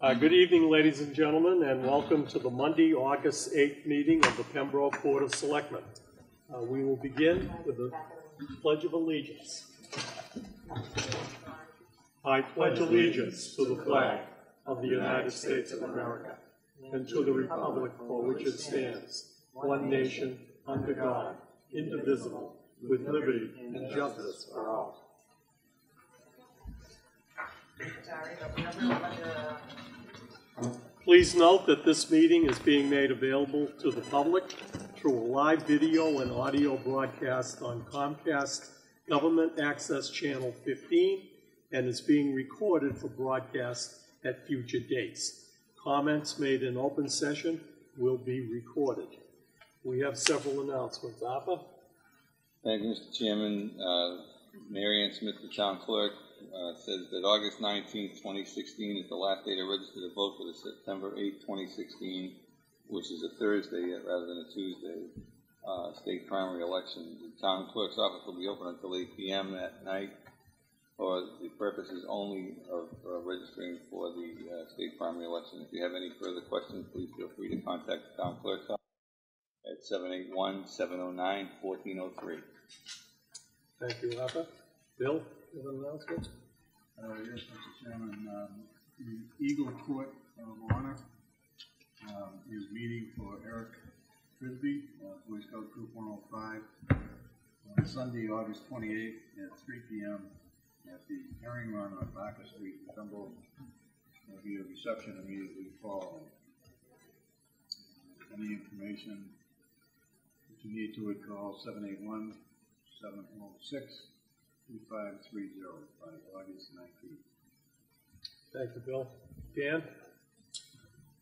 Uh, Good evening, ladies and gentlemen, and welcome to the Monday, August 8th meeting of the Pembroke Board of Selectmen. Uh, We will begin with the Pledge of Allegiance. I pledge allegiance to the flag of the United States of America and to the republic for which it stands, one nation, under God, indivisible, with liberty and justice for all. Please note that this meeting is being made available to the public through a live video and audio broadcast on Comcast Government Access Channel 15 and is being recorded for broadcast at future dates. Comments made in open session will be recorded. We have several announcements. Arthur? Thank you, Mr. Chairman. Uh, Mary Ann Smith, the town clerk, uh, says that August nineteenth, twenty sixteen is the last day to register to vote for the September eighth, twenty sixteen, which is a Thursday rather than a Tuesday, uh, state primary election. The town clerk's office will be open until eight PM that night for the purposes only of uh, registering for the uh, state primary election. If you have any further questions, please feel free to contact the town clerk's office at 781-709-1403. Thank you, Arthur. Bill, an announcement? Uh, yes, Mr. Chairman, um, the Eagle Court of Honor, um, is meeting for Eric Frisbee, uh, Boy Scout Troop one oh five, on Sunday, August twenty-eighth, at three P M. at the Herring Run on Barker Street, in Pembroke. There'll be a reception immediately following. Any information that you need to it, call seven eight one, seven oh six, 2530 by August 19th. Thank you, Bill. Dan?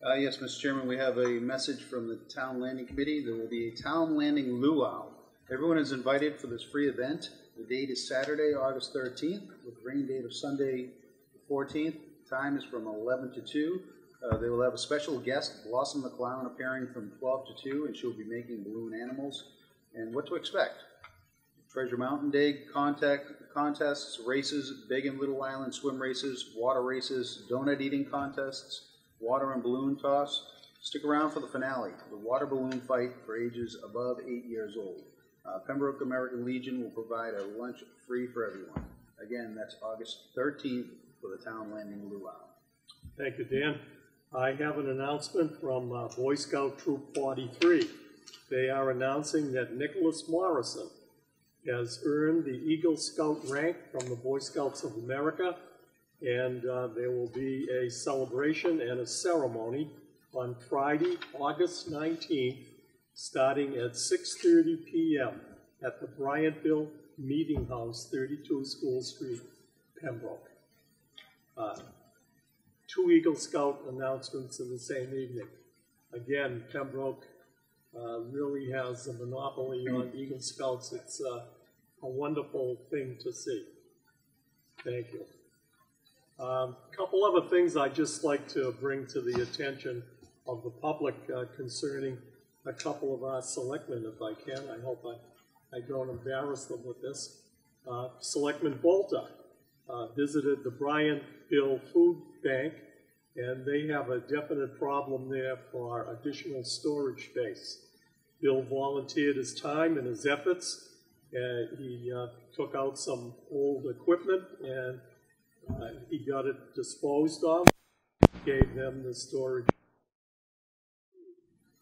Uh, yes, Mr. Chairman, we have a message from the Town Landing Committee. There will be a Town Landing luau. Everyone is invited for this free event. The date is Saturday, August 13th, with rain date of Sunday, the 14th. Time is from 11 to 2. Uh, they will have a special guest, Blossom the Clown, appearing from 12 to 2, and she'll be making balloon animals. And what to expect? Treasure Mountain Day contact, contests, races, big and little island swim races, water races, donut eating contests, water and balloon toss. Stick around for the finale, the water balloon fight for ages above eight years old. Uh, Pembroke American Legion will provide a lunch free for everyone. Again, that's August 13th for the Town Landing Luau. Thank you, Dan. I have an announcement from uh, Boy Scout Troop 43. They are announcing that Nicholas Morrison has earned the Eagle Scout rank from the Boy Scouts of America, and uh, there will be a celebration and a ceremony on Friday, August 19th, starting at 6:30 p.m. at the Bryantville Meeting House, 32 School Street, Pembroke. Uh, two Eagle Scout announcements in the same evening. Again, Pembroke uh, really has a monopoly on Eagle Scouts. It's uh, a wonderful thing to see. Thank you. A um, couple other things I'd just like to bring to the attention of the public uh, concerning a couple of our selectmen, if I can. I hope I, I don't embarrass them with this. Uh, Selectman Bolter uh, visited the Bryantville Food Bank, and they have a definite problem there for additional storage space. Bill volunteered his time and his efforts. And he uh, took out some old equipment and uh, he got it disposed of, gave them the storage.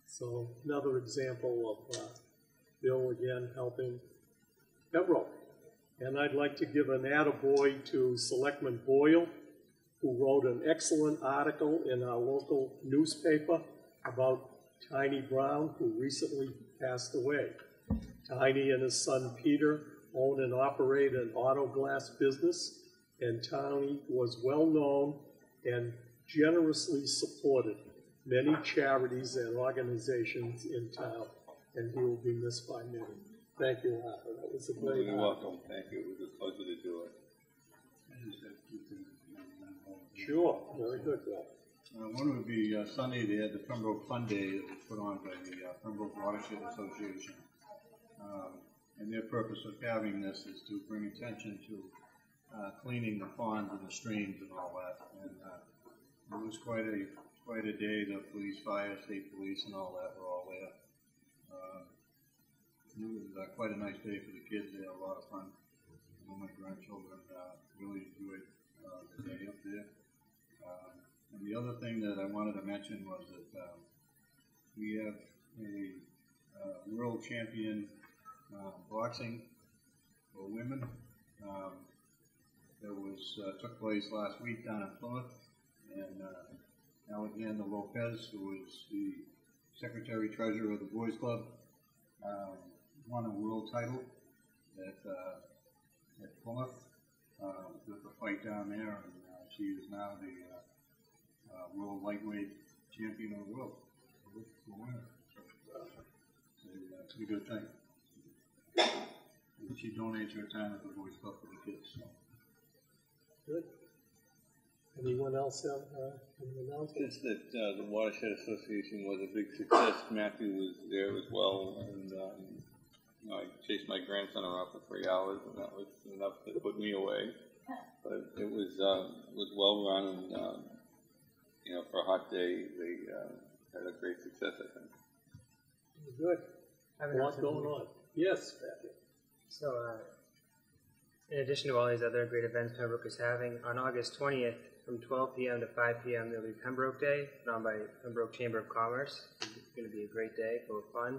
So another example of uh, Bill again helping Pembroke. And I'd like to give an attaboy to Selectman Boyle, who wrote an excellent article in our local newspaper about Tiny Brown, who recently passed away. Tiny and his son Peter own and operate an auto glass business, and Tiny was well known and generously supported many charities and organizations in town, and he will be missed by many. Thank you, Arthur. That was a great You're article. welcome. Thank you. It was a pleasure to do it. I just have two things. Sure, very good, Bill. Uh, one would be uh, Sunday, they had the Pembroke Fun Day that was put on by the uh, Pembroke Watershed Association. Um, And their purpose of having this is to bring attention to uh, cleaning the ponds and the streams and all that. And uh, it was quite a, quite a day, the police, fire, state police and all that were all there. Uh, It was uh, quite a nice day for the kids, they had a lot of fun. All my grandchildren, uh, really enjoyed, uh, the day up there. Um, And the other thing that I wanted to mention was that, um, we have a, uh, world champion, uh, boxing for women. Um, that was, uh, took place last week down in Plymouth. And, uh, Alexander Lopez, who was the secretary treasurer of the Boys Club, um, won a world title at, uh, at Plymouth, uh, with the fight down there, and, uh, she is now the, uh, uh, world lightweight champion of the world. So it's a good thing. And she donates her time at the Boys Club for the kids, so. Good. Anyone else have, uh, any announcements? Just that, uh, the Watershed Association was a big success. Matthew was there as well, and, um, you know, I chased my grandson around for three hours, and that was enough to put me away. But it was, uh, was well run, and, um, you know, for a hot day, they, uh, had a great success, I think. Good. I have A lot announcement. going on. Yes, Patrick. So, uh, in addition to all these other great events Pembroke is having, on August 20th from 12 p.m. to 5 p.m. there'll be Pembroke Day, run by Pembroke Chamber of Commerce. It's going to be a great day full of fun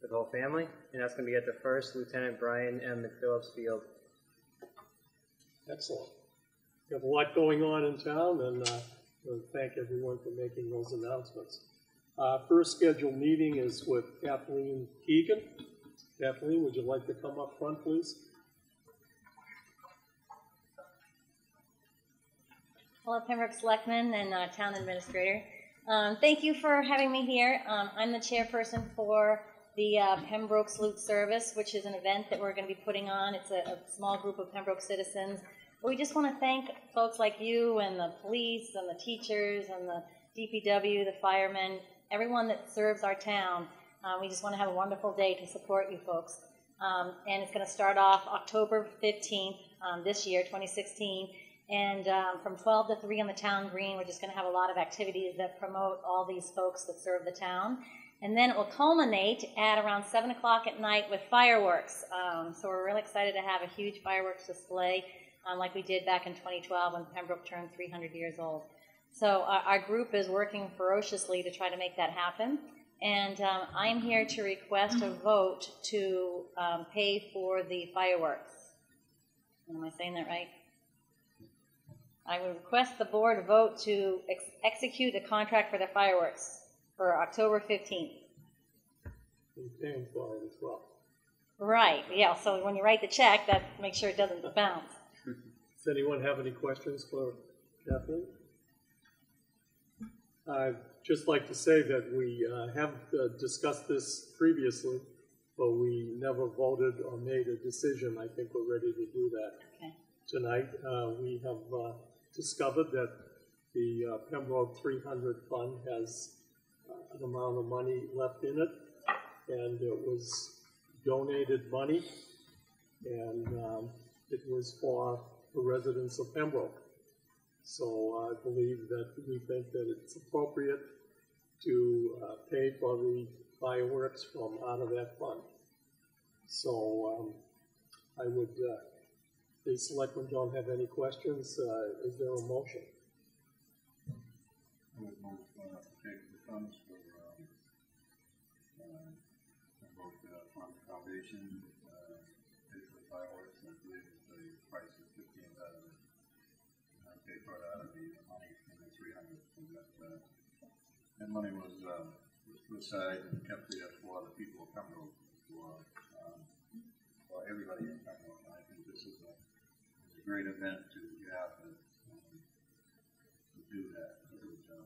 for the whole family, and that's going to be at the First Lieutenant Brian M. McPhillips Field. Excellent. We have a lot going on in town, and uh, we'll thank everyone for making those announcements. Uh, First scheduled meeting is with Kathleen Keegan. Kathleen, would you like to come up front, please? Hello, Pembroke Selectman and uh, Town Administrator. Um, Thank you for having me here. Um, I'm the chairperson for the uh, Pembroke Salute Service, which is an event that we're going to be putting on. It's a a small group of Pembroke citizens. But we just want to thank folks like you and the police and the teachers and the DPW, the firemen, everyone that serves our town. Uh, We just want to have a wonderful day to support you folks. Um, And it's going to start off October 15th um, this year, 2016. And um, from 12 to 3 on the town green, we're just going to have a lot of activities that promote all these folks that serve the town. And then it will culminate at around 7 o'clock at night with fireworks. Um, so we're really excited to have a huge fireworks display um, like we did back in 2012 when Pembroke turned 300 years old. So our, our group is working ferociously to try to make that happen. And um, I'm here to request a vote to um, pay for the fireworks. Am I saying that right? I would request the board vote to ex- execute a contract for the fireworks for October 15th. And paying for it as well. Right, yeah, so when you write the check, that, make sure it doesn't bounce. Does anyone have any questions for Kathleen? I'd just like to say that we uh, have uh, discussed this previously, but we never voted or made a decision. I think we're ready to do that. Okay. Tonight, uh, we have uh, discovered that the uh, Pembroke 300 Fund has uh, an amount of money left in it, and it was donated money, and um, it was for the residents of Pembroke. So I believe that we think that it's appropriate to uh, pay for the fireworks from out of that fund. So um, I would, uh, the selectmen don't have any questions, uh, is there a motion? I would uh, to take the funds that money was, uh, was put aside and kept there for the people of Pembroke, for, um, for everybody in Pembroke, and I think this is a, it's a great event to have, and, um, to do that. Would, um,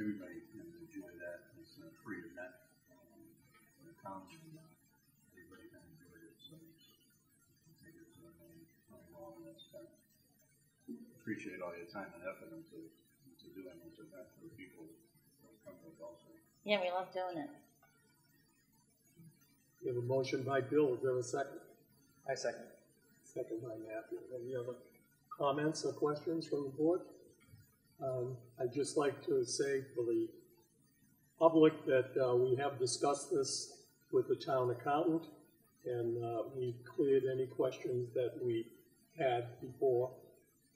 everybody can enjoy that. It's a free event. Um, for the town, uh, everybody can enjoy it, so it's, uh, really, really well, appreciate all your time and effort into, into doing this event for the people. Yeah, we love doing it. We have a motion by Bill, is there a second? I second. Second by Matthew. Any other comments or questions from the board? Um, I'd just like to say for the public that uh, we have discussed this with the town accountant, and uh, we cleared any questions that we had before,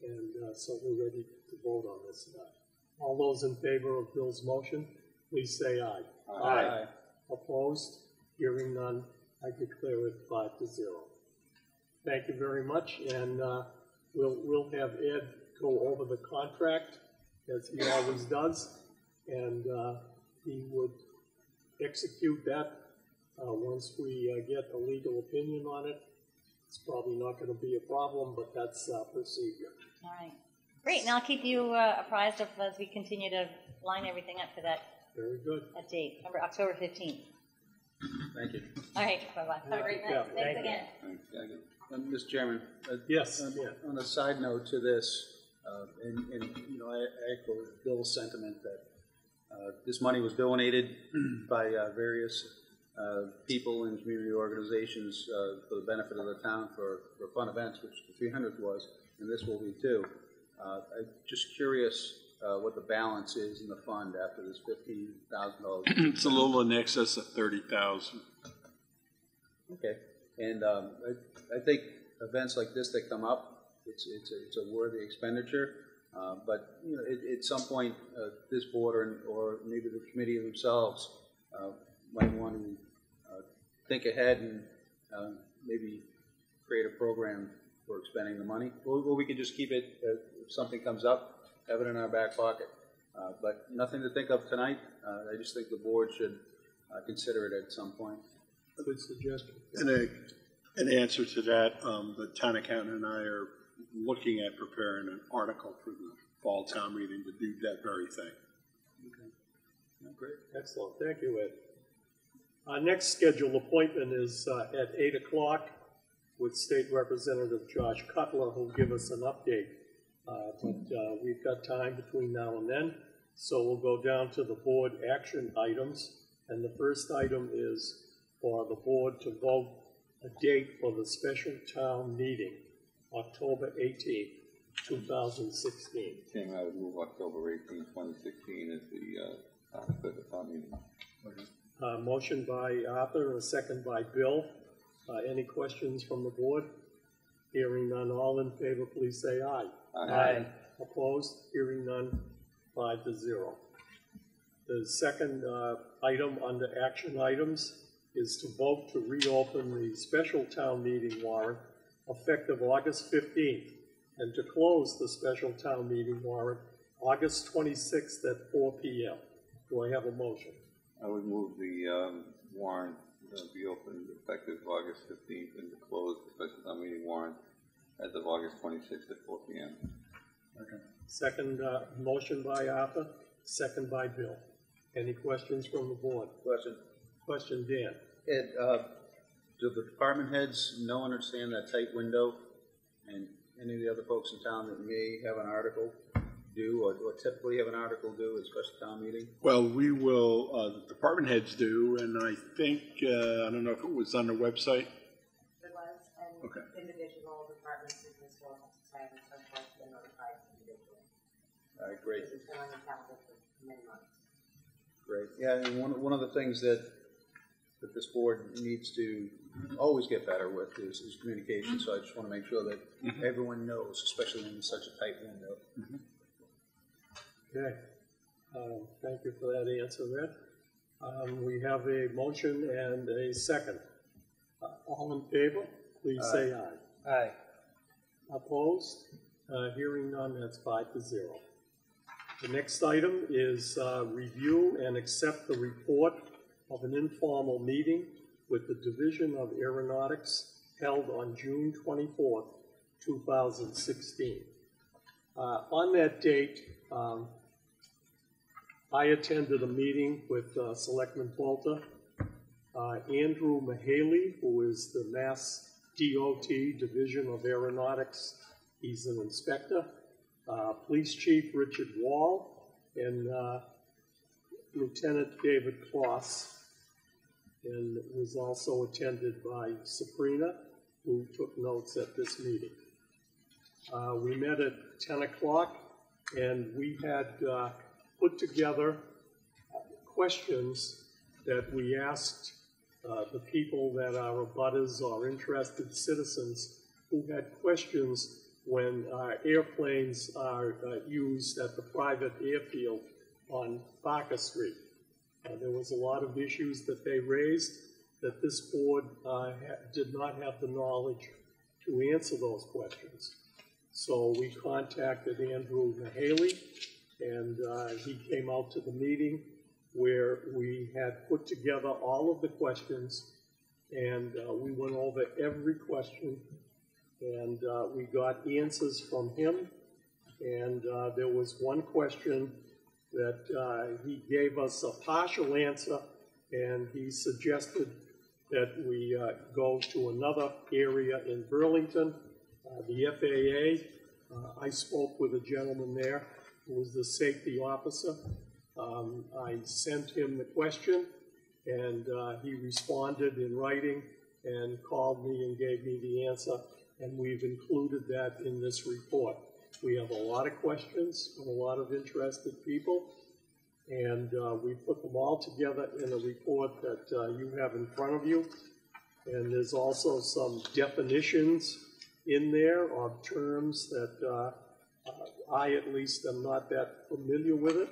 and uh, so we're ready to vote on this tonight. All those in favor of Bill's motion, please say aye. Aye. Opposed? Hearing none, I declare it five to zero. Thank you very much, and uh, we'll, we'll have Ed go over the contract, as he always does, and uh, he would execute that uh, once we uh, get a legal opinion on it. It's probably not gonna be a problem, but that's uh, procedure. All right. Great, and I'll keep you uh, apprised of as we continue to line everything up for that, Very good. that date, November, October 15th. Thank you. All right, bye-bye. Have a great Yeah, night. Thanks thank you. again. Thanks, Jackie. Um, Mr. Chairman, uh, Yes, yeah. On a side note to this, uh, and, and, you know, I I echo Bill's sentiment that uh, this money was donated by uh, various uh, people and community organizations uh, for the benefit of the town for, for fun events, which the 300th was, and this will be too. Uh, I'm just curious uh, what the balance is in the fund after this $15,000. It's a little in excess of thirty thousand. Okay, and um, I, I think events like this that come up, it's, it's, a, it's a worthy expenditure. Uh, but, you know, at, at some point, uh, this board or, or maybe the committee themselves, uh, might want to, uh, think ahead and, uh, maybe create a program for expending the money. Or, or we could just keep it, uh, if something comes up, have it in our back pocket. Uh, but nothing to think of tonight. Uh, I just think the board should, uh, consider it at some point. Good suggestion. And a, an answer to that, um, the town accountant and I are looking at preparing an article for the fall town meeting to do that very thing. Okay. Great, excellent, thank you, Ed. Our next scheduled appointment is uh, at eight o'clock with State Representative Josh Cutler, who'll give us an update. Uh, But uh, we've got time between now and then, so we'll go down to the board action items. And the first item is for the board to vote a date for the special town meeting, October eighteenth, two thousand sixteen. Chairman, I would move October 18, 2016 as the, uh, town special town meeting. Uh, motion by Arthur and a second by Bill. Uh, any questions from the board? Hearing none, all in favor, please say aye. Aye. Opposed? Hearing none, five to zero. The second, uh, item under action items is to vote to reopen the special town meeting warrant effective August fifteenth and to close the special town meeting warrant August twenty-sixth at four P M. Do I have a motion? I would move the, um, warrant, uh, be opened effective August 15th and to close the special town meeting warrant as of August 26th at 4 P M. Okay. Second, uh, motion by Arthur, second by Bill. Any questions from the board? Question. Question, Dan? Ed, uh, do the department heads know, and understand that tight window? And any of the other folks in town that may have an article do, or or typically have an article do at special town meeting? Well, we will, uh, the department heads do, and I think, uh, I don't know if it was on the website. It was, and Okay. individual departments and historical society and so forth been notified individually. All right, great, This has been on the calendar for many months. great. Yeah, and one, one of the things that, that this board needs to always get better with is, is communication, so I just want to make sure that everyone knows, especially in such a tight window. Okay. Um, Thank you for that answer, Ed. Um, We have a motion and a second. Uh, All in favor, please say aye. Aye. Opposed? Uh, Hearing none, that's five to zero. The next item is uh, review and accept the report of an informal meeting with the Division of Aeronautics held on June twenty-fourth, two thousand sixteen. Uh, On that date, um, I attended a meeting with uh, Selectman Bolter, uh, Andrew Mahaley, who is the Mass DOT Division of Aeronautics. He's an inspector. Uh, Police Chief Richard Wall and uh, Lieutenant David Kloss. And was also attended by Sabrina, who took notes at this meeting. Uh, We met at 10 o'clock and we had uh, put together questions that we asked uh, the people that are abutters or interested citizens who had questions when uh, airplanes are uh, used at the private airfield on Barker Street. There was a lot of issues that they raised that this board uh, did not have the knowledge to answer those questions. So we contacted Andrew Mahaley, and uh, he came out to the meeting where we had put together all of the questions, and uh, we went over every question, and uh, we got answers from him. And uh, there was one question that uh, he gave us a partial answer, and he suggested that we uh, go to another area in Burlington, the FAA. I spoke with a gentleman there who was the safety officer. Um, I sent him the question, and uh, he responded in writing and called me and gave me the answer, and we've included that in this report. We have a lot of questions from a lot of interested people, and uh, we put them all together in a report that uh, you have in front of you. And there's also some definitions in there of terms that uh, I at least am not that familiar with it.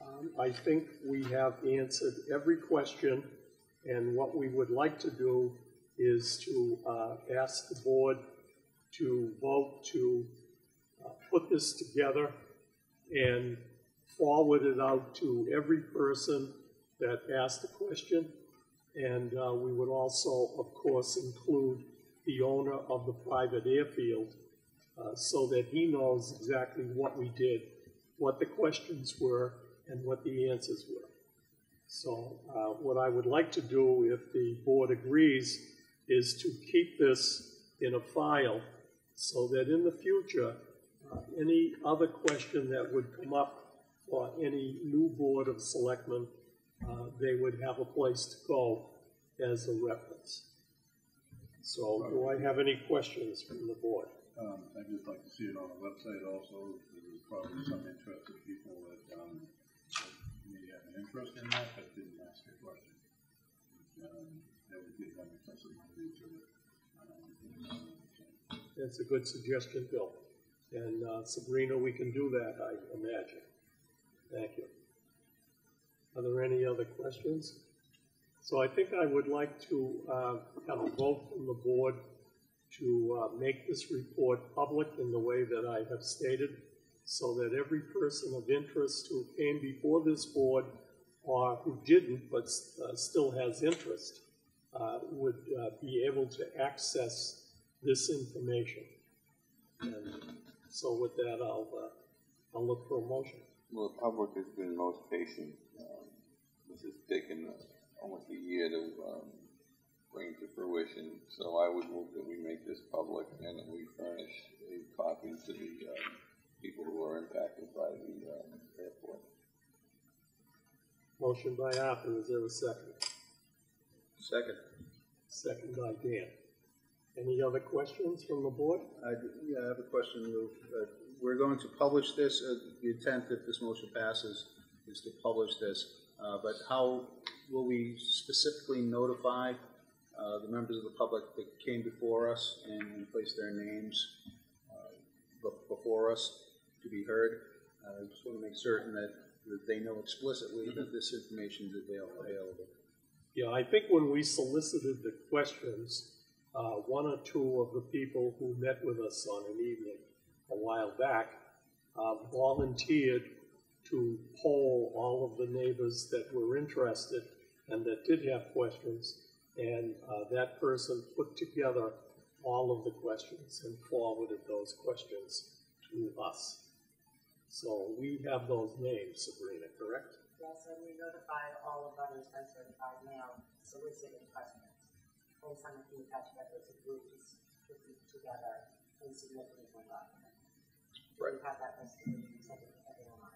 Um, I think we have answered every question, and what we would like to do is to uh, ask the board to vote to uh, put this together and forward it out to every person that asked the question. And uh, we would also, of course, include the owner of the private airfield uh, so that he knows exactly what we did, what the questions were, and what the answers were. So uh, what I would like to do, if the board agrees, is to keep this in a file so that in the future, uh, any other question that would come up for any new board of selectmen, uh, they would have a place to go as a reference. So do I have any questions from the board? Um, I'd just like to see it on the website also, there's probably some interested people that, um, may have an interest in that, but didn't ask a question. Um, that would give them accessibility to it. Um, That's a good suggestion, Bill. And uh, Sabrina, we can do that, I imagine. Thank you. Are there any other questions? So I think I would like to uh, have a vote from the board to uh, make this report public in the way that I have stated, so that every person of interest who came before this board or who didn't but uh, still has interest uh, would uh, be able to access this information. And so with that, I'll, uh, I'll look for a motion. Well, the public has been most patient. Um, This has taken almost a year to um, bring to fruition, so I would move that we make this public and that we furnish a copy to the um, people who are impacted by the um, airport. Motion by Arthur, is there a second? Second. Second by Dan. Any other questions from the board? I, yeah, I have a question, Uh, We're going to publish this, uh, the intent if this motion passes is to publish this, uh, but how will we specifically notify uh, the members of the public that came before us and and placed their names uh, before us to be heard? Uh, I just want to make certain that that they know explicitly that this information is avail- available. Yeah, I think when we solicited the questions, uh, one or two of the people who met with us on an evening a while back uh, volunteered to poll all of the neighbors that were interested and that did have questions. And uh, that person put together all of the questions and forwarded those questions to us. So we have those names, Sabrina, correct? Yes, and we notified all of others by certified mail soliciting questions. And some of you got together as a group, just put them together and submitted one document. Right. We have that listed and sent it to everyone.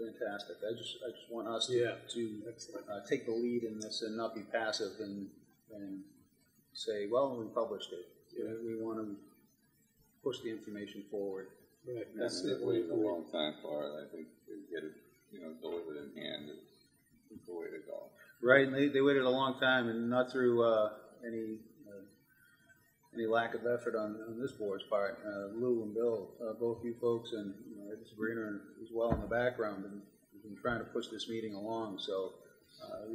Fantastic. I just, I just want us to, Yeah. to Excellent. uh, take the lead in this and not be passive and, and say, well, we published it. You know, We want to push the information forward Right, that's they've it. waited a long time for it, I think to get it, you know, delivered in hand is is the way to go. Right, and they, they waited a long time, and not through, uh, any, uh, any lack of effort on, on this board's part. Uh, Lou and Bill, uh, both you folks, and, you know, Ed Sabrina as well in the background, and we've been trying to push this meeting along, so, uh,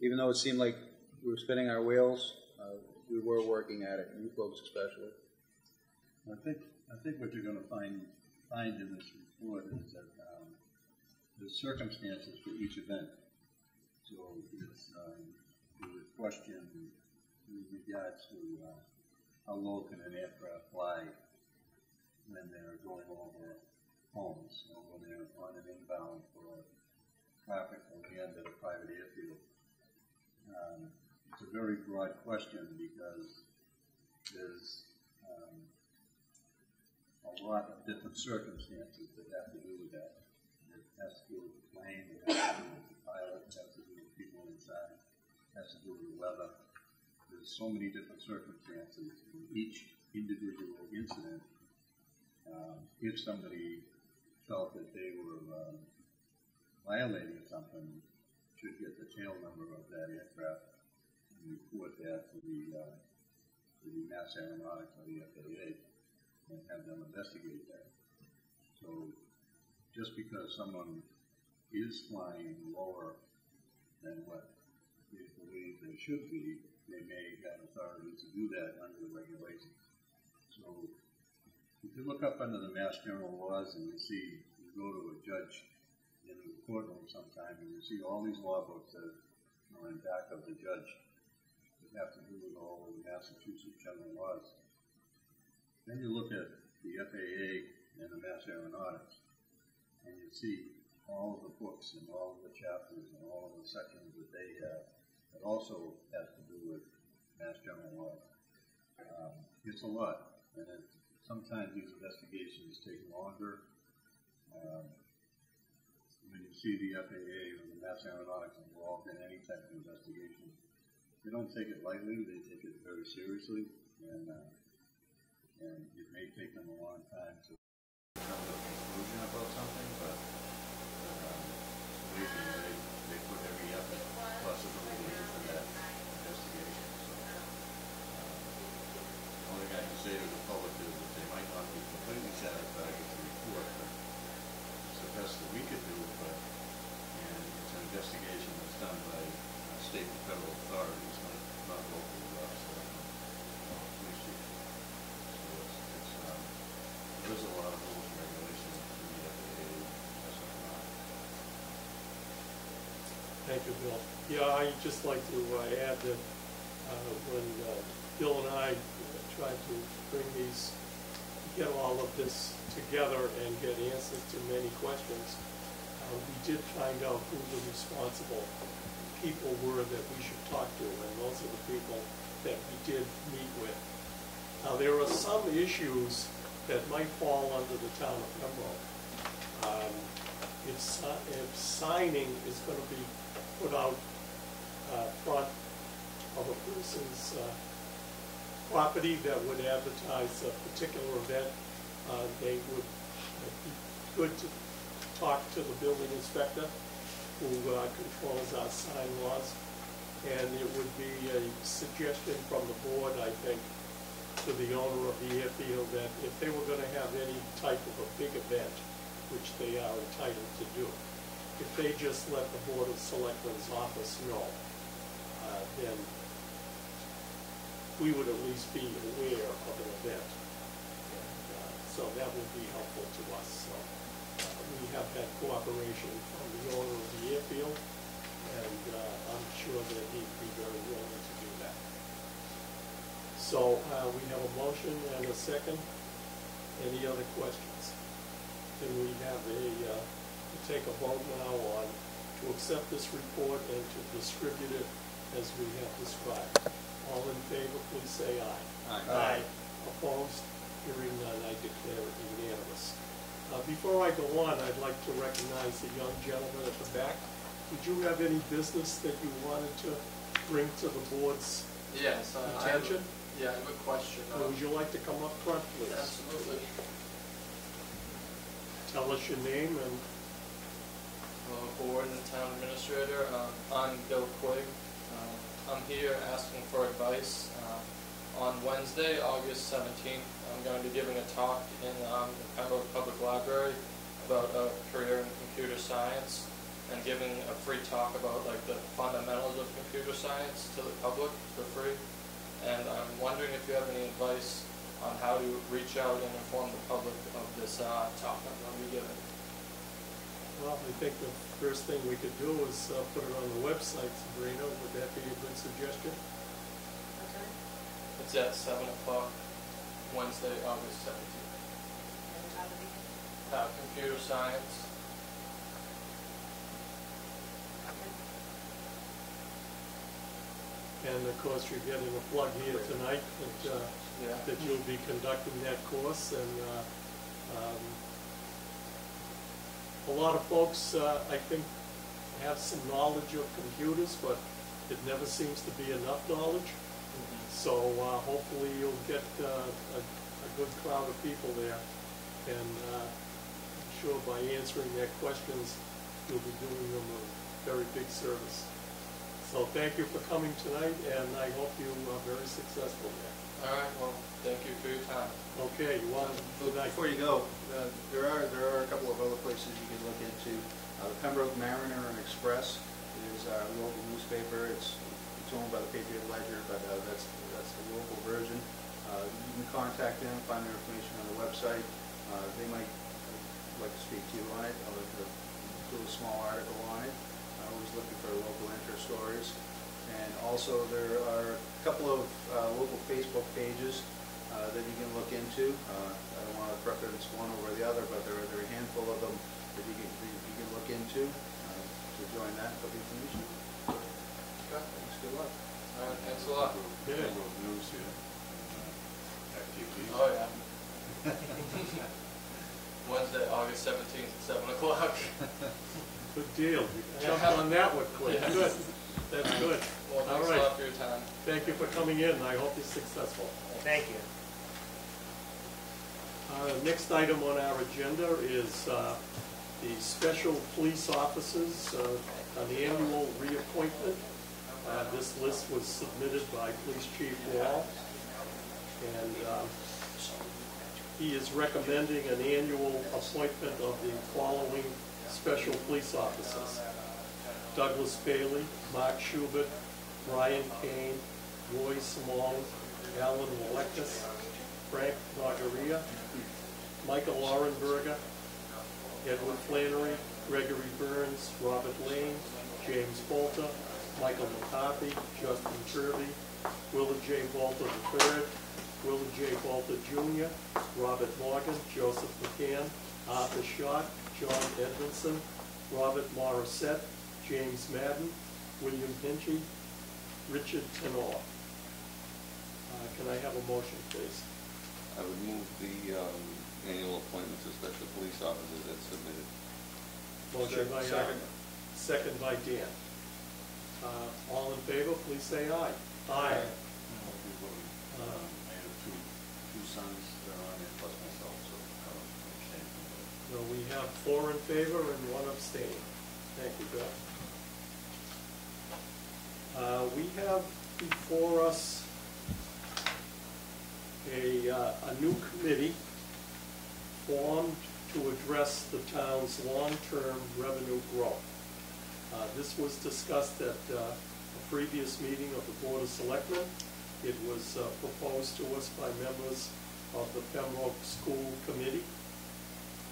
even though it seemed like we were spinning our wheels, uh, we were working at it, you folks especially. I think, I think what you're gonna find, find in this report is that, um, the circumstances for each event. So it's, um, a question with regards to, uh, how low can an aircraft fly when they're going over homes, or when they're on an inbound for traffic on the end of a private airfield. Um, it's a very broad question because there's, um, a lot of different circumstances that have to do with that. It has to do with the plane, it has to do with the pilot, it has to do with people inside, it has to do with the weather. There's so many different circumstances in each individual incident. Um, if somebody felt that they were, um, violating something, should get the tail number of that aircraft report that to the, uh, to the Mass Aeronautics or the FAA and have them investigate that. So just because someone is flying lower than what they believe they should be, they may have authority to do that under the regulations. So if you look up under the Mass General laws and you see, you go to a judge in the courtroom sometime and you see all these law books that are in back of the judge have to do with all the Massachusetts general laws. Then you look at the FAA and the Mass Aeronautics, and you see all of the books and all of the chapters and all of the sections that they have that also have to do with Mass General law. Um, it's a lot, and it, sometimes these investigations take longer. Um, when you see the FAA or the Mass Aeronautics involved in any type of investigation, they don't take it lightly, they take it very seriously, and, uh, and it may take them a long time to come to a conclusion about something, but, um, believe me, they, they put every effort possibility into that investigation, so. um, The only thing I can say to the public is that they might not be completely satisfied with the report, but it's the best that we could do, but, and it's an investigation that's done by uh, state and federal authorities, not, not local, uh, so, uh, police chief. So it's, it's, um, there is a lot of rules and regulations in the FAA, that's not. Thank you, Bill. Yeah, I'd just like to uh, add that uh, when uh, Bill and I tried to bring these, get all of this together and get answers to many questions, uh, we did find out who the responsible people were that we should talk to, and those are the people that we did meet with. Now, there are some issues that might fall under the town of Pembroke. Um, If, if signing is gonna be put out uh, front of a person's uh, property that would advertise a particular event, uh, they would be good to talk to the building inspector who uh, controls our sign laws. And it would be a suggestion from the board, I think, to the owner of the airfield that if they were gonna have any type of a big event, which they are entitled to do, if they just let the Board of Selectmen's office know, uh, then we would at least be aware of an event. And, uh, So that would be helpful to us, so, uh, we have had cooperation from the owner of the airfield, and, uh, I'm sure that he'd be very willing to do that. So, uh, we have a motion and a second. Any other questions? Can we have a, uh, to take a vote now on to accept this report and to distribute it as we have described? All in favor, please say aye. Aye. Opposed? Hearing none, I declare it unanimous. Uh, Before I go on, I'd like to recognize the young gentleman at the back. Did you have any business that you wanted to bring to the board's Yes, uh, I have, attention? yeah, I have a question. Or Um, would you like to come up front, please? Absolutely. tell us your name and, uh, board and town administrator. Um, I'm Bill Quigg. I'm here asking for advice. Um, On Wednesday, August 17th, I'm going to be giving a talk in um, the Pembroke Public Library about a career in computer science and giving a free talk about like the fundamentals of computer science to the public for free. And I'm wondering if you have any advice on how to reach out and inform the public of this uh, talk that I'm going to be giving. Well, I think the first thing we could do is uh, put it on the website, Sabrina. Would that be a good suggestion? Okay. It's at seven o'clock, Wednesday, August seventeenth. Uh, computer science, And of course, you're getting a plug here tonight that, uh, yeah. that you'll be conducting that course and, uh, um, a lot of folks, uh, I think, have some knowledge of computers, but it never seems to be enough knowledge. So, uh, hopefully you'll get, uh, a, a good crowd of people there. And, uh, I'm sure by answering their questions, you'll be doing them a very big service. So thank you for coming tonight, and I hope you are very successful there. All right, well, thank you for your time. Okay, you want, good night. Before you go, uh, there are, there are a couple of other places you can look into. Uh, The Pembroke Mariner and Express is our local newspaper. It's, it's owned by the Patriot Ledger, but uh, that's, that's the local version. Uh, You can contact them, find their information on the website. Uh, They might uh, like to speak to you on it, or to do a small article on it. I'm Always looking for local interest stories. And also, there are a couple of uh, local Facebook pages uh, that you can look into. Uh, I don't want to preference one over the other, but there are, there are a handful of them that you can, that you can look into uh, to join that for the information. Okay. Thanks, good luck. All right, thanks a lot. Yeah. News here. uh, FTP. Oh, yeah. Wednesday, August seventeenth, at seven o'clock. Good deal. Jump on that one quick. Yeah. Good. That's good. Well, All thanks a right. lot for your time. Thank you for coming in, I hope you're successful. Thank you. Uh, Next item on our agenda is uh, the special police officers, uh, an annual reappointment. Uh, This list was submitted by Police Chief Wall, and um, he is recommending an annual appointment of the following special police officers. Douglas Bailey, Mark Schubert, Brian Kane, Roy Simone, Alan Walekis, Frank Margaria, Michael Laurenberger, Edward Flannery, Gregory Burns, Robert Lane, James Bolter, Michael McCarthy, Justin Turvey, Willard J. Bolter III, Willard J. Bolter Jr., Robert Morgan, Joseph McCann, Arthur Schott, John Edmondson, Robert Morissette, James Madden, William Hinchy, Richard Tenor. Uh, Can I have a motion, please? I would move the um, annual appointments of special police officers as submitted. Motion by Aaron, second by Dan. Uh, All in favor, please say aye. Aye. Um, I have two, two sons that are on it, plus myself, so I don't understand. Well, we have four in favor and one abstaining. Thank you, Bill. Uh, We have before us a, uh, a new committee formed to address the town's long-term revenue growth. Uh, This was discussed at uh, a previous meeting of the Board of Selectmen. It was uh, proposed to us by members of the Pembroke School Committee.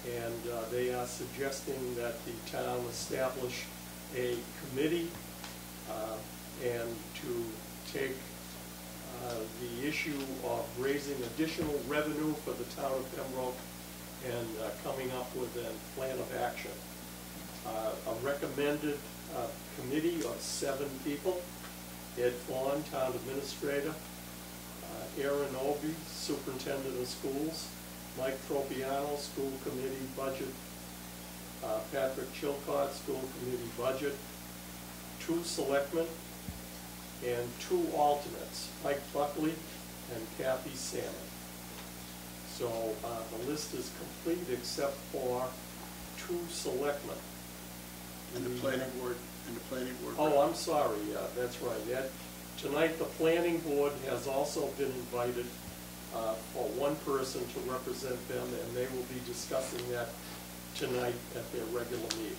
And uh, they are suggesting that the town establish a committee uh, and to take uh, the issue of raising additional revenue for the town of Pembroke and uh, coming up with a plan of action. Uh, A recommended uh, committee of seven people, Ed Vaughn, town administrator, uh, Erin Obey, superintendent of schools, Mike Tropiano, school committee budget, uh, Patrick Chilcott, school committee budget, two selectmen, and two alternates, Mike Buckley and Kathy Salmon. So uh, the list is complete except for two selectmen. And the planning board, and the planning board. Oh, I'm sorry, yeah, that's right. That, tonight, the planning board has also been invited uh, for one person to represent them, and they will be discussing that tonight at their regular meeting.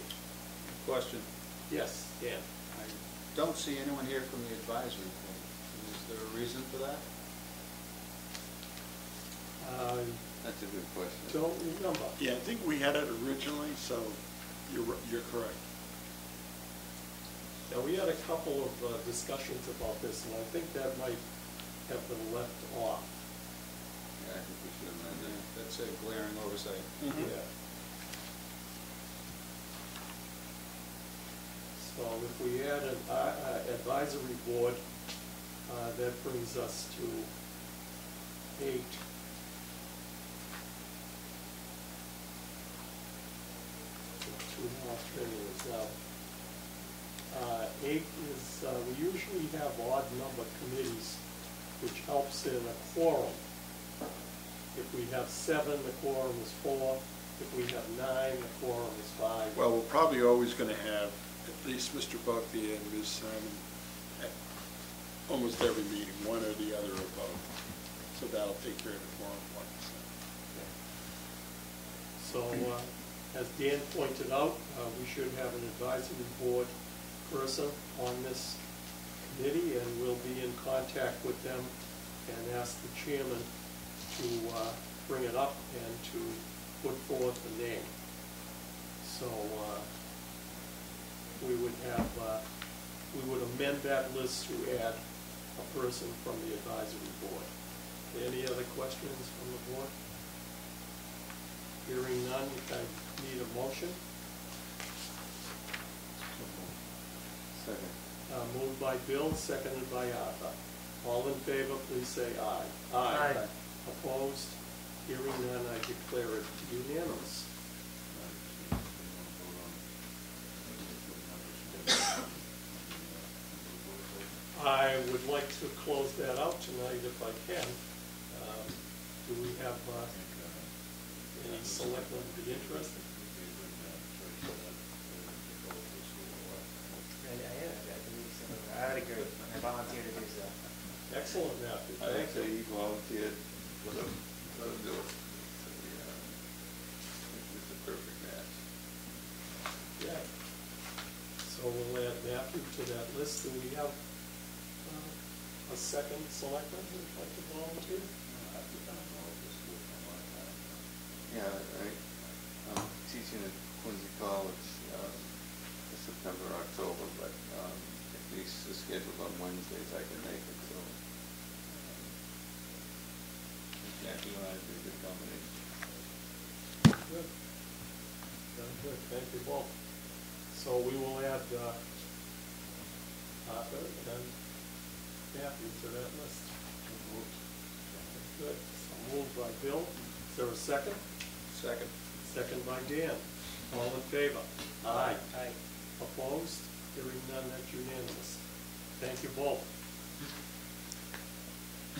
Question. Yes, Dan? I don't see anyone here from the advisory board. Is there a reason for that? I That's a good question. don't remember. Yeah, I think we had it originally, so you're, you're correct. Now, we had a couple of uh, discussions about this, and I think that might have been left off. Yeah, I think we should amend it. That's a glaring oversight. Yeah. So if we add an uh, uh, advisory board, uh, that brings us to eight. Two alternates now. Uh, Eight is, uh, we usually have odd number committees, which helps in a quorum. If we have seven, the quorum is four. If we have nine, the quorum is five. Well, we're probably always gonna have at least Mr. Buckby and Ms. Simon at almost every meeting, one or the other or both. So that'll take care of the forum one So, uh, as Dan pointed out, uh, we should have an advisory board person on this committee, and we'll be in contact with them and ask the chairman to uh, bring it up and to put forth the name. So, uh, we would have, uh, we would amend that list to add a person from the advisory board. Any other questions from the board? Hearing none, if I need a motion. Second. Uh, moved by Bill, seconded by Arthur. All in favor, please say aye. Aye. Opposed? Hearing none, I declare it unanimous. I would like to close that out tonight if I can. Um, Do we have uh, any selectmen to be interested? I, I, I believe so. I would agree. I volunteer to do so. Excellent, Matthew. I Thank think you. he volunteered, let him, let him do it. So, yeah, It's a perfect match. Yeah. So we'll add Matthew to that list. Do we have uh, a second selectman who'd like to volunteer? Yeah, I, I'm teaching at Quincy College, um, in September, October, but, um, if these are scheduled on Wednesdays, I can make it, so. um, Jackie and I do a good combination. Good. Very good, thank you both. So we will add uh, Arthur and Matthew to that list. Good, so moved by Bill. Is there a second? Second. Second by Dan. All in favor? Aye. Aye. Opposed? Hearing none, that's unanimous. Thank you both.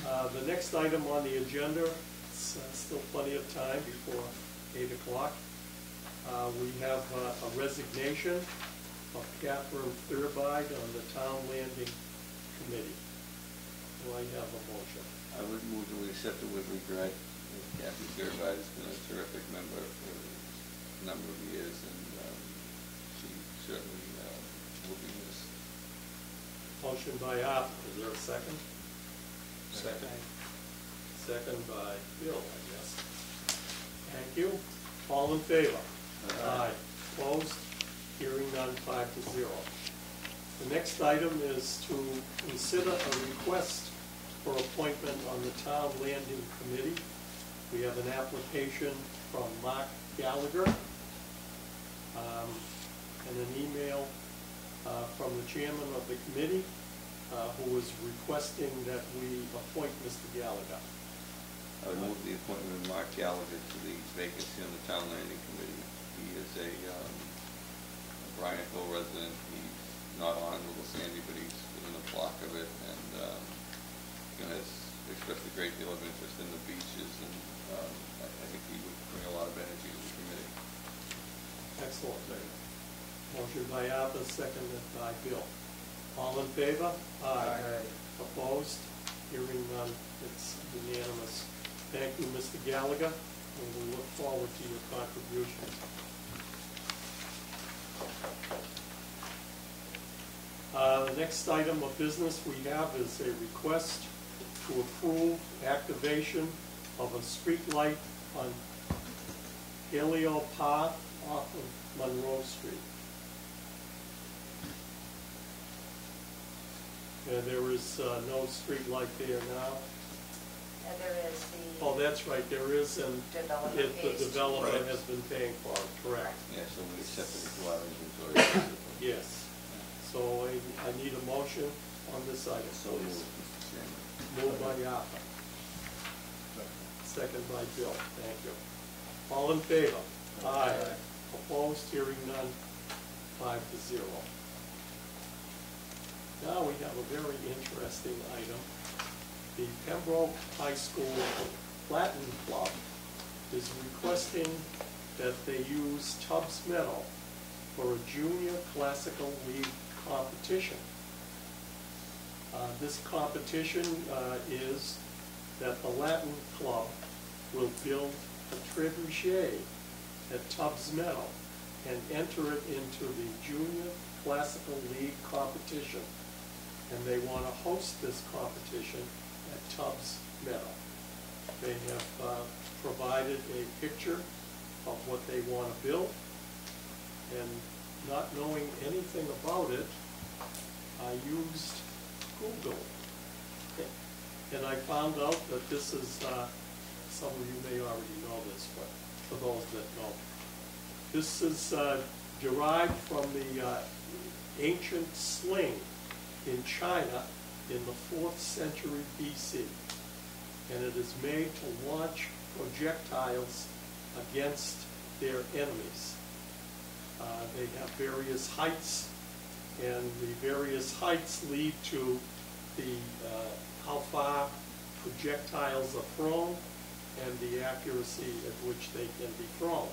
Uh, The next item on the agenda, it's uh, still plenty of time before eight o'clock. Uh, We have uh, a resignation of Catherine Thurbide on the Town Landing Committee. Do I have a motion? I would move that we accept it with regret. Kathy Gervais has been a terrific member for a number of years, and um, she certainly uh, will be missed. Motion by Arthur, is there a second? Second. Second by Bill, I guess. Thank you. All in favor? Aye. Opposed? Hearing none, five to zero. The next item is to consider a request for appointment on the Town Landing Committee. We have an application from Mark Gallagher, um, and an email uh, from the chairman of the committee, uh, who is requesting that we appoint Mr. Gallagher. I move the appointment of Mark Gallagher to the vacancy on the Town Landing Committee. He is a um, a Bryantville resident. He's not on Little Sandy, but he's within a block of it, and um, you know, has expressed a great deal of interest in the beaches, and um, I I think he would bring a lot of energy to the committee. Excellent. Motion by Arthur, seconded by Bill. All in favor? Aye. Opposed? Hearing none, it's unanimous. Thank you, Mr. Gallagher, and we look forward to your contributions. Uh, The next item of business we have is a request to approve activation of a street light on Helio Path off of Monroe Street. And there is uh, no street light there now. And there is the Oh, that's right, there is, and development it- the phase. development has been paying for it, correct? Yeah, so we accepted it to our inventory. Yes. So I, I need a motion on this item, So moved, please. Mr. Chairman. Moved by Arthur. Second by Bill, thank you. All in favor? Aye. Opposed, hearing none, five to zero. Now we have a very interesting item. The Pembroke High School Latin Club is requesting that they use Tubbs Meadow for a junior classical league competition. Uh, This competition uh, is that the Latin Club will build a trebuchet at Tubbs Meadow and enter it into the Junior Classical League competition. And they want to host this competition at Tubbs Meadow. They have uh, provided a picture of what they want to build. And not knowing anything about it, I used Google. And I found out that this is, uh, some of you may already know this, but for those that don't. This is uh, derived from the uh, ancient sling in China in the fourth century BC. And it is made to launch projectiles against their enemies. Uh, They have various heights, and the various heights lead to the, uh, how far projectiles are thrown and the accuracy at which they can be thrown.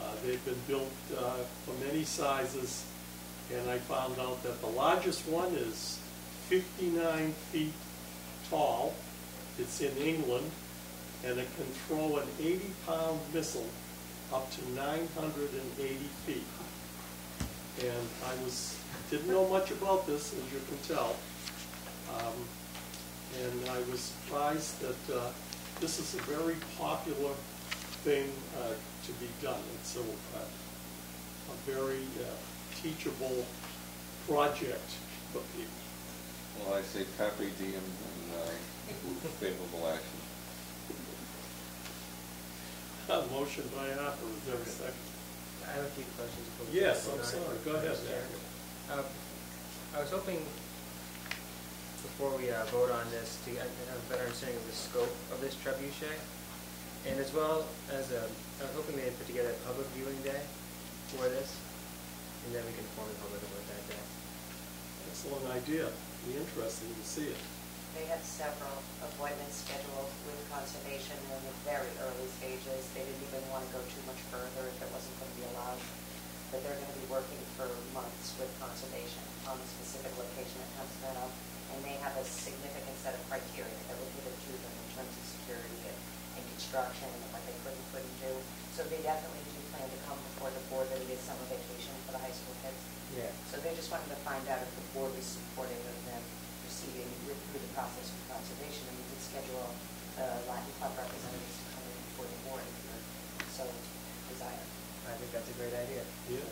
Uh, They've been built uh, for many sizes, and I found out that the largest one is 59 feet tall. It's in England, and it can throw an 80-pound missile up to 980 feet. And I was, didn't know much about this, as you can tell. Um, And I was surprised that uh, this is a very popular thing uh, to be done. It's a, uh, a very uh, teachable project for people. Well, I say carpe diem and uh, move favorable action. A motion by Arthur, is there a second? I have a few questions. before we Yes, I'm on it. sorry, go ahead, Matt. Uh, I was hoping, before we uh, vote on this, to get- to have a better understanding of the scope of this trebuchet. And as well as, um, I was hoping they'd put together a public viewing day for this, and then we can inform the public about that day. Excellent idea, be interesting to see it. They have several appointments scheduled with conservation in the very early stages. They didn't even want to go too much further if it wasn't going to be allowed. But they're going to be working for months with conservation on a specific location at Hunts Meadow. And they have a significant set of criteria that were given to them in terms of security and and construction and what they could and couldn't do. So they definitely do plan to come before the board, it is summer vacation for the high school. Yeah. So they just wanted to find out if the board was supportive of them proceeding with, through the process of conservation, and we did schedule the Latin Club representatives to come in before the board if you're so desire. I think that's a great idea. Yeah.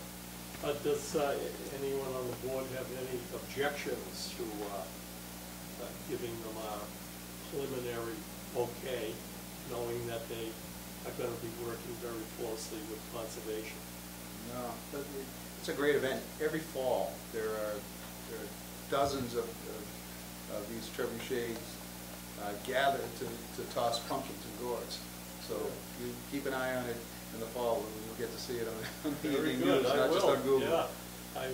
Uh, Does uh, anyone on the board have any objections to uh, uh, giving them a preliminary okay, knowing that they are going to be working very closely with conservation? No, but it- it's a great event. Every fall, there are, there are dozens of, of, of these trebuchets uh, gathered to, to toss pumpkins and gourds. So you keep an eye on it in the fall, and you'll get to see it on, on the evening good, news, I not just on Google. yeah. I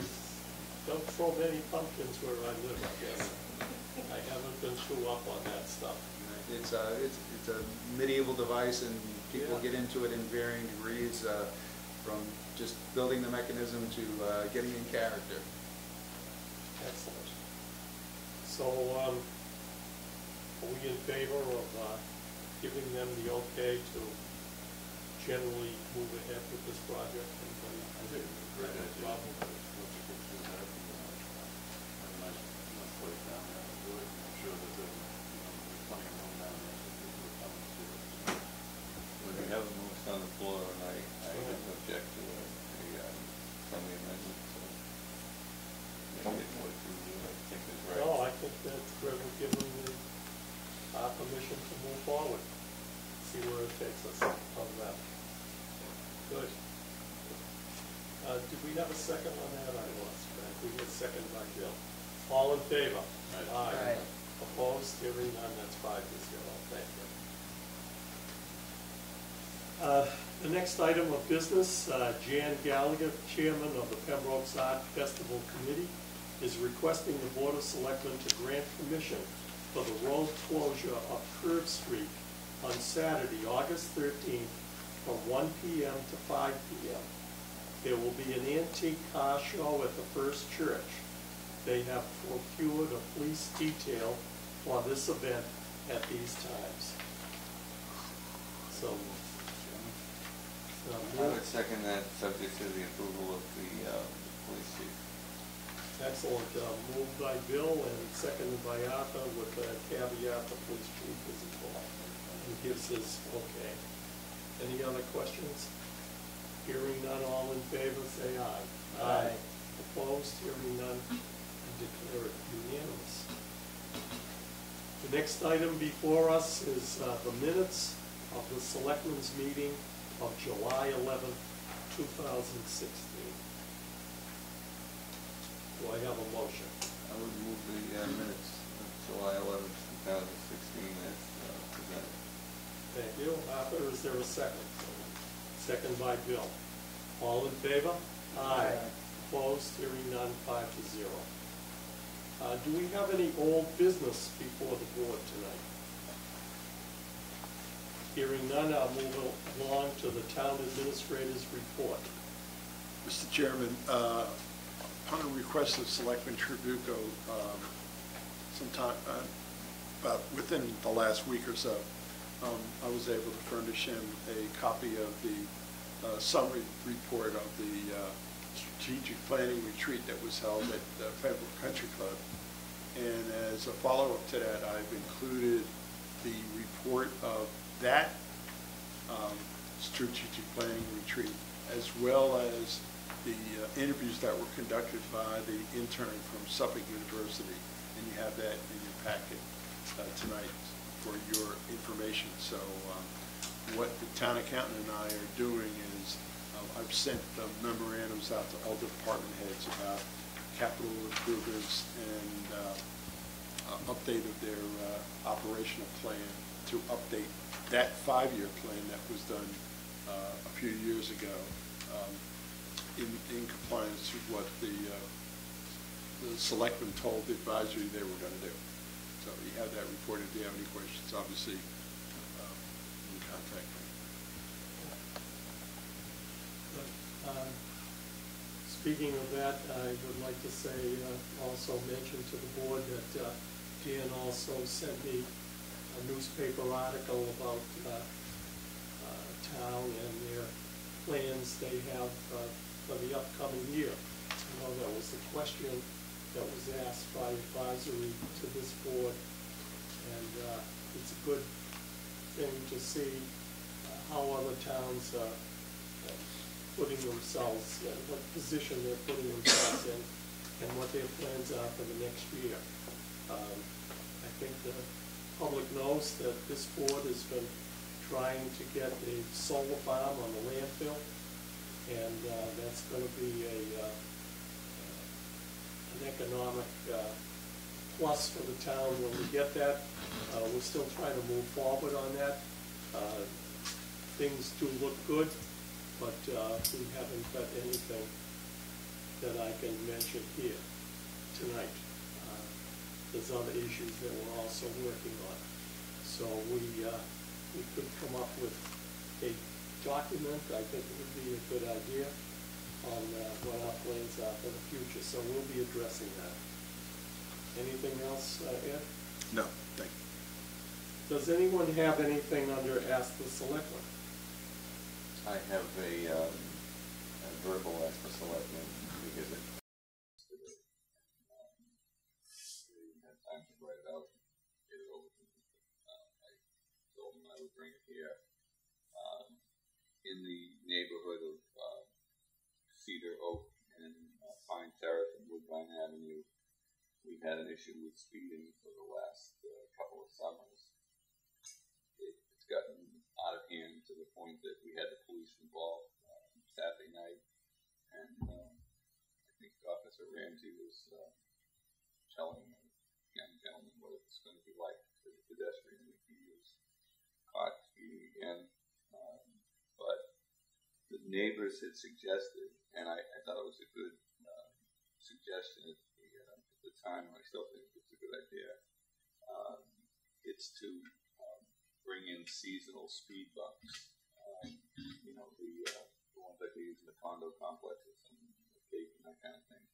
don't throw many pumpkins where I live, I guess. I haven't been too up on that stuff. It's a, it's, it's a medieval device, and people Yeah. get into it in varying degrees. Uh, from just building the mechanism to uh, getting in character. Excellent. So, um, are we in favor of, uh, giving them the okay to generally move ahead with this project? Anybody? I think it's a great idea. Problem? Once it gets through that, you know, have a nice, nice place down there to do it. I'm sure that there, you know, there's plenty of room down there, so people will come and see it. When we have a motion on the floor, and I, I didn't object to a, a, um, friendly amendment, so. Make it what you, uh, think is right. No, I think that great, we'll give them the, uh, permission to move forward, see where it takes us on that. Good. Uh, did we have a second on that? I lost track. We had a second by Bill. All in favor? Aye. Opposed? Hearing none, that's five to zero. Thank you. Uh, The next item of business, uh, Jan Gallagher, Chairman of the Pembroke Art Festival Committee, is requesting the Board of Selectmen to grant permission for the road closure of Curve Street on Saturday, August thirteenth, from one P M. to five P M. There will be an antique car show at the First Church. They have procured a police detail for this event at these times. So, I would second that, subject to the approval of the, uh, police chief. Excellent, uh, moved by Bill and seconded by Arthur with the caveat the police chief is involved and gives his okay. Any other questions? Hearing none, all in favor, say aye. Aye. Opposed, hearing none, I declare it unanimous. The next item before us is uh, the minutes of the selectmen's meeting of July 11, two thousand sixteen. Do I have a motion? I would move the, uh, minutes of July 11, two thousand sixteen as, uh, presented. Thank you. Arthur, is there a second? Second by Bill. All in favor? Aye. Opposed, hearing none, five to zero. Uh, do we have any old business before the board tonight? Hearing none, I'll move along to the town administrator's report. Mr. Chairman, uh, upon a request of Selectman Trabuco, um, sometime, uh, about within the last week or so, um, I was able to furnish him a copy of the uh, summary report of the uh, strategic planning retreat that was held at the Pembroke Country Club. And as a follow-up to that, I've included the report of that um, strategic planning retreat, as well as the uh, interviews that were conducted by the intern from Suffolk University. And you have that in your packet uh, tonight for your information. So um, what the town accountant and I are doing is, uh, I've sent the memorandums out to all the department heads about capital improvements and uh, uh, update of their uh, operational plan to update that five-year plan that was done uh, a few years ago um, in, in compliance with what the, uh, the selectmen told the advisory they were gonna do. So you have that report. If you have any questions, obviously, um, you can contact me. Um, Speaking of that, I would like to say, uh, also mention to the board that uh, Dan also sent me a newspaper article about uh, uh, town and their plans they have uh, for the upcoming year. You know, that was the question that was asked by advisory to this board. And it's a good thing to see how other towns are putting themselves, uh, what position they're putting themselves in, and what their plans are for the next year. Um, I think the public knows that this board has been trying to get a solar farm on the landfill, and uh, that's gonna be a, uh, an economic uh, plus for the town when we get that. Uh, We're still trying to move forward on that. Uh, Things do look good, but uh, we haven't got anything that I can mention here tonight. There's other issues that we're also working on. So we, uh, we could come up with a document, I think it would be a good idea on uh, what our plans are for the future, so we'll be addressing that. Anything else, uh, Ed? No, thank you. Does anyone have anything under Ask the Selectmen? I have a, um, a verbal ask for selectmen because it. Neighborhood of, uh, Cedar Oak and uh, Pine Terrace and Woodbine Avenue, we've had an issue with speeding for the last, uh, couple of summers. It, it's gotten out of hand to the point that we had the police involved um, Saturday night, and um, I think Officer Ramsey was uh, telling a young gentleman what it's going to be like for the pedestrian if he was caught speeding again. Neighbors had suggested, and I, I thought it was a good uh, suggestion at the, uh, at the time, I still think it's a good idea. Um, it's to um, bring in seasonal speed bumps. Um, you know, the, uh, the ones that they use in the condo complexes and the Cape and that kind of thing,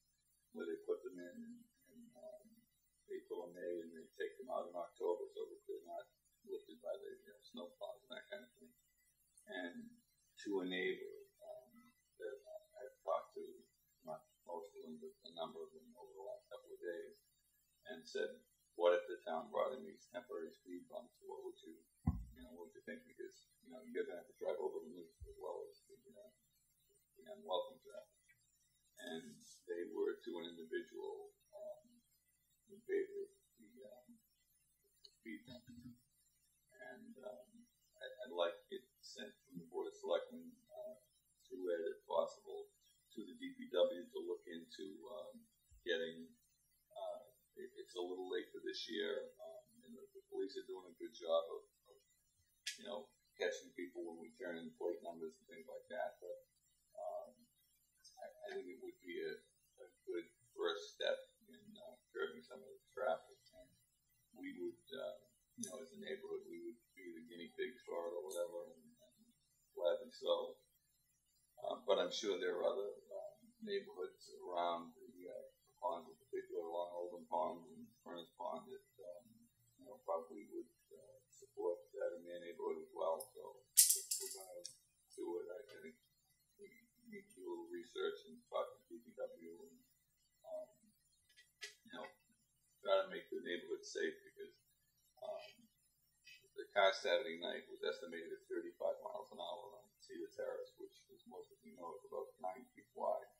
where they put them in in, um, April and May and they take them out in October so that they're not lifted by the you know, snow plows and that kind of thing. And to a neighbor um, that I've talked to, not most of them, but a number of them over the last couple of days, and said, what if the town brought in these temporary speed bumps? What would you, you know, what would you think? Because, you know, you're gonna have to drive over them as as well as the, uh, the unwelcome traffic. And they were to an individual, um, in favor of the, um, speed bump. And, um, Selectmen, uh, to Ed if possible, to the DPW to look into, um, getting, uh, it, it's a little late for this year, um, and the, the police are doing a good job of, of, you know, catching people when we turn in plate numbers and things like that, but, um, I, I think it would be a, a good first step in, uh, curbing some of the traffic, and we would, uh, you know, as a neighborhood, we would be the guinea pigs for it or whatever, and gladly so. Uh, but I'm sure there are other, um, neighborhoods around the, uh, ponds in particular, along Oldham Pond and Furnace Pond that, um, you know, probably would, uh, support that in their neighborhood as well, so if we're gonna do it, I think we need to do a little research and talk to DPW and, um, you know, try to make the neighborhood safe because, um, car Saturday night was estimated at thirty-five miles an hour on Cedar Terrace, which, as most of you know, is about nine feet wide.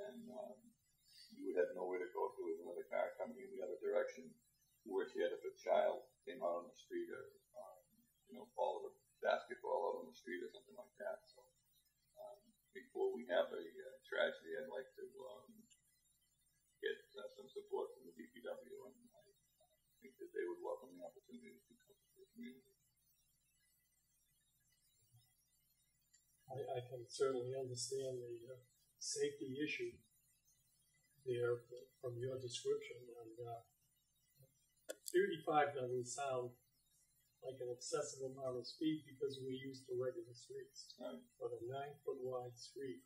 And, um, you would have nowhere to go if there was another car coming in the other direction. Worse yet, if a child came out on the street or, um, you know, followed a basketball out on the street or something like that. So, um, before we have a uh, tragedy, I'd like to, um, get uh, some support from the DPW and I think that they would welcome the opportunity to I, I can certainly understand the uh, safety issue there from your description, and uh, 35 doesn't sound like an excessive amount of speed because we're used to regular streets. Right. But a nine-foot wide street,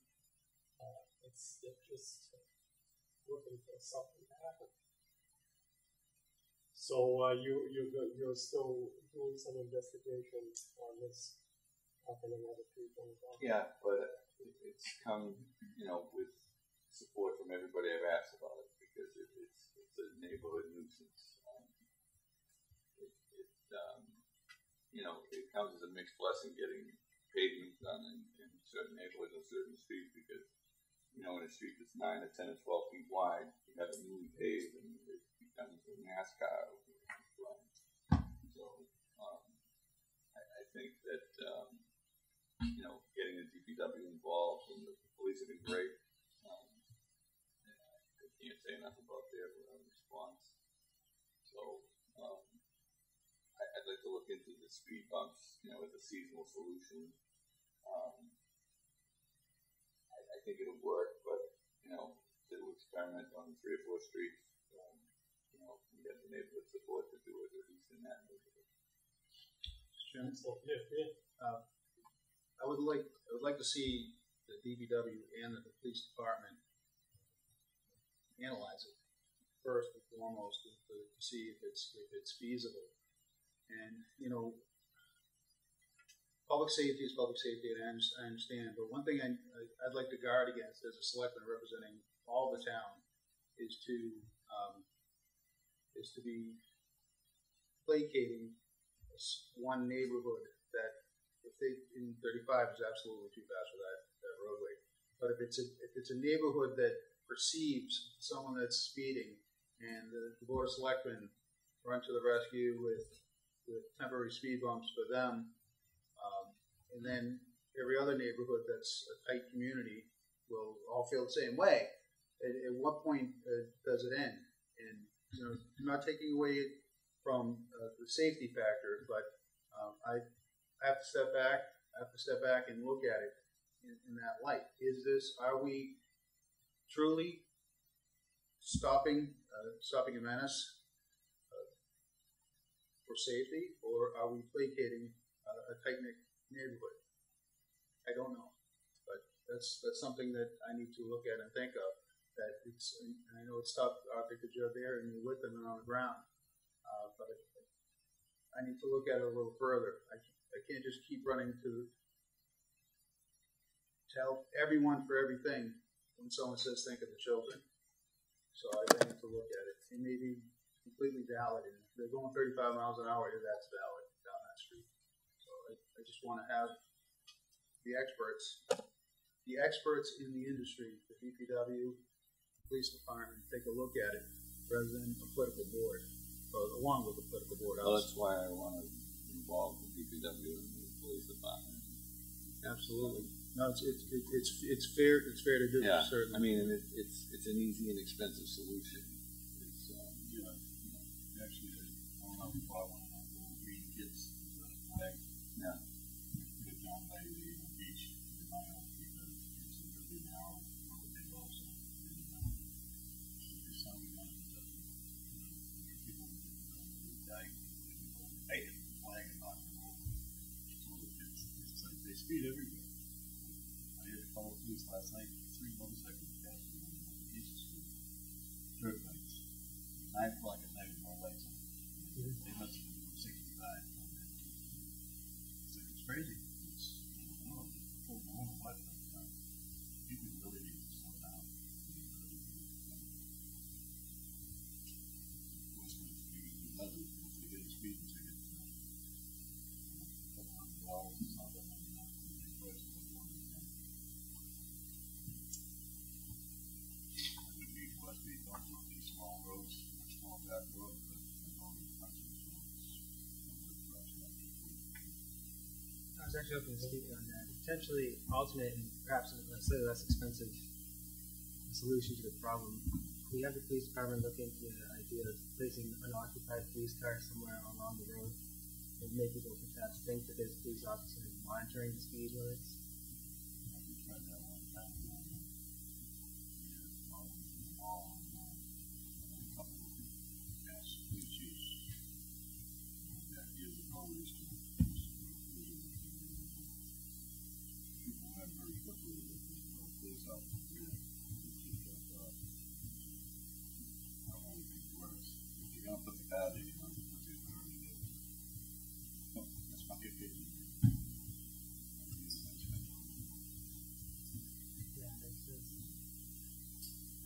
uh, it's they're just looking for something to happen. So uh, you you you're still doing some investigation on this happening other people. involved? Yeah, but it, it's come, you know, with support from everybody I've asked about it because it, it's it's a neighborhood nuisance. Um, it, it um, you know, it comes as a mixed blessing getting pavement done in, in certain neighborhoods on certain streets because you know, in a street that's nine or ten or twelve feet wide, you have it newly paved and it becomes a NASCAR. So um, I, I think that um, you know, getting the DPW involved and the police have been great. Um, I can't say enough about their response. So, um, I, I'd like to look into the speed bumps, you know, as a seasonal solution. Um, I, I think it'll work, but, you know, to experiment on three or four streets, um, you know, we have the support to do it, at least in that neighborhood. Chairman, yeah, yeah. uh, I would like, I would like to see the DPW and the police department analyze it first and foremost, to, to to see if it's, if it's feasible. And, you know, public safety is public safety, and I understand, but one thing I, I- I'd like to guard against as a selectman representing all the town is to, um, is to be placating one neighborhood that if they, in thirty-five is absolutely too fast for that, that roadway. But if it's a, if it's a neighborhood that perceives someone that's speeding and the, the board of selectmen run to the rescue with, with temporary speed bumps for them, um, and then every other neighborhood that's a tight community will all feel the same way. At, at what point uh, does it end? And, you know, I'm not taking away from uh, the safety factor, but um, I have to step back, I have to step back and look at it in, in that light. Is this, are we truly stopping, uh, stopping a menace uh, for safety, or are we placating uh, a tight-knit neighborhood? I don't know, but that's, that's something that I need to look at and think of. That it's, I know it's tough, Arthur, because you're there and you're with them and on the ground, uh, but I need to look at it a little further. I, I can't just keep running to tell everyone for everything when someone says, think of the children. So I, need to look at it. It may be completely valid, and if they're going thirty-five miles an hour, that's valid down that street. So I, I just wanna have the experts, the experts in the industry, the DPW, police department, take a look at it rather than a political board, or along with the political board. Well, that's why I wanna involve the DPW and the police department. Absolutely. No, it's, it's, it's- it's, fair, it's fair to do, Yeah, Certainly. I mean, it, it's, it's an easy and expensive solution. Was actually hoping to speak on that. Potentially alternate and perhaps a slightly less expensive solution to the problem. We have the police department look into the idea of placing unoccupied police cars somewhere along the road and make people perhaps think that there's police officers monitoring the speed limits.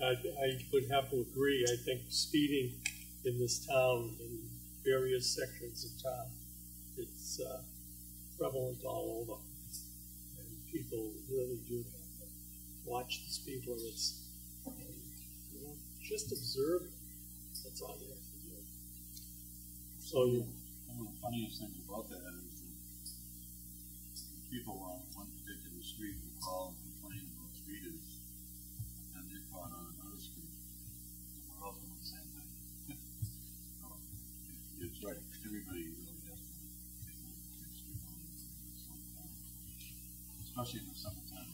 I, I would have to agree, I think speeding in this town, in various sections of town, it's, uh, prevalent all over. And people really do watch the speed limits and, you know, just observe That's all you have to do. So you, One of the funniest things about that is that people on one particular street will call and complain about speeders, and they're caught on Especially in the summertime.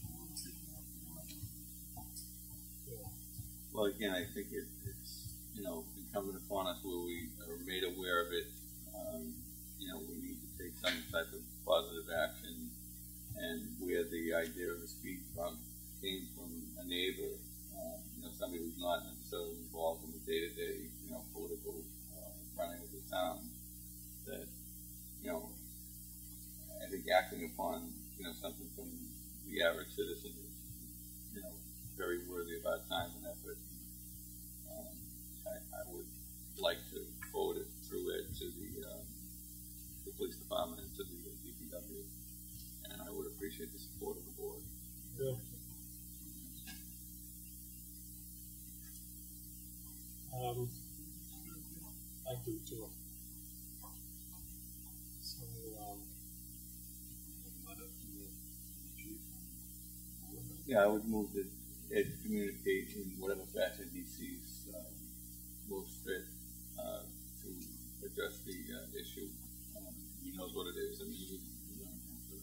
Well, again, I think it, it's, you know, incumbent upon us where we are made aware of it. Um, you know, we need to take some type of positive action and where the idea of the speed bump came from a neighbor, uh, you know, somebody who's not necessarily involved in the day-to-day, you know, political, uh, running of the town, that, you know, I think acting upon, you know, something from the average citizen is, you know, very worthy of our time and effort. Um, I, I would like to forward it through it to the, um, the police department and to the DPW. And I would appreciate the support of the board. Good. Um, Yeah, I would move that it communicate in whatever fashion he sees, um, most fit, uh, to address the, uh, issue. Um, he knows what it is, and he would, you know, have to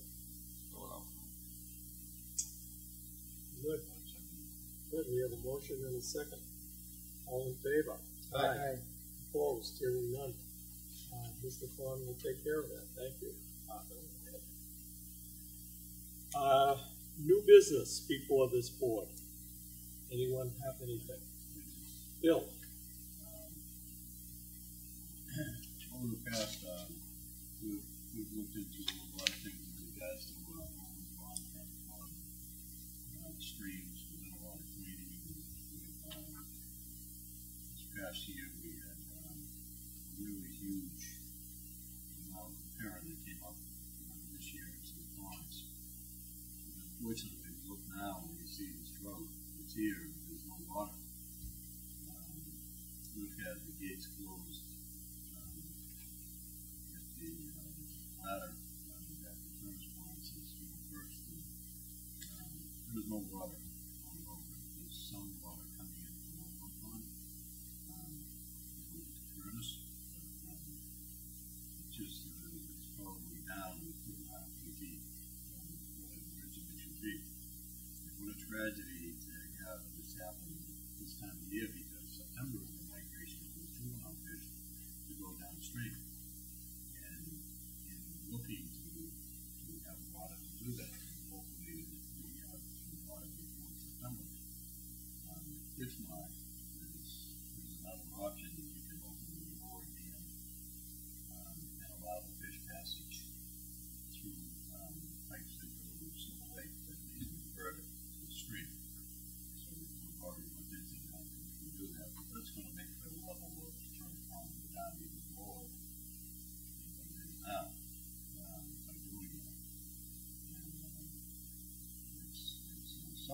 spell it out. good. Good, we have a motion and a second. All in favor? Aye. Opposed, hearing none. Uh, Mr. Thorne will take care of that, thank you. Uh, new business before this board. Anyone have anything? Bill? Over the past, um, we've, we've looked into a lot of things in regards to, uh, long-term on, uh, streams, we've done a lot of cleaning, um, this past year,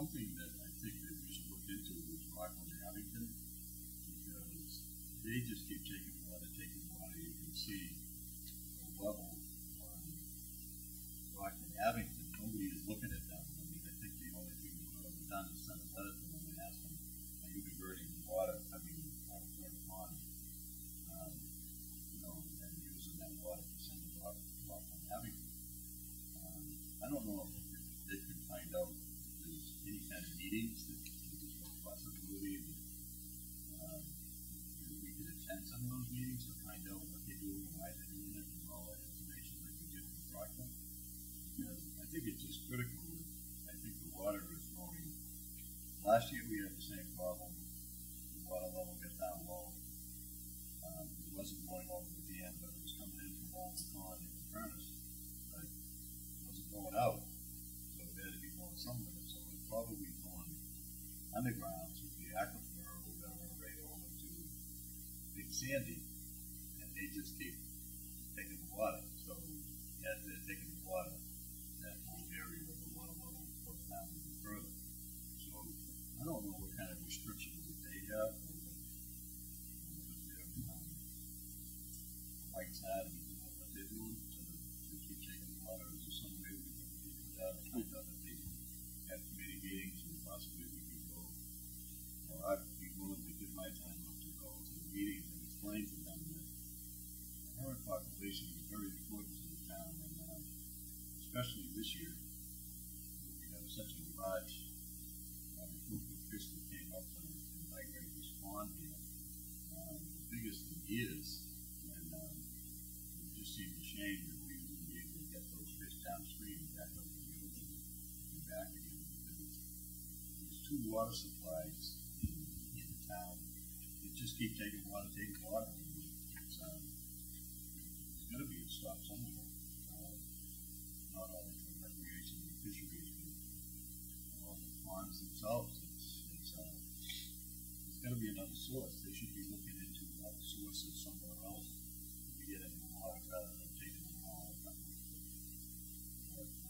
something that I think that we should look into with Rockland and Abington, because they just keep taking water, taking water, you can see Sandy, and they just keep taking the water, so as they're taking the water, that whole area of the water level goes down even further. So, I don't know what kind of restrictions that they have, or what, their, um, rights are, what they're doing to, to keep taking the water, is there some way we can, can, uh, out this year. You know, such a large uh, Kristen came up with and migraine respond to um, The biggest thing is, and um, it just seems a shame that we wouldn't be able to get those fish downstream back up to the ocean and back again. There's two water supplies in, in the town that just keep taking water, taking water. It's, um, it's going to be a stop somewhere. Themselves, it's, it's, uh, there's gotta be another source. They should be looking into other sources somewhere else to get any water rather than taking them all. I'd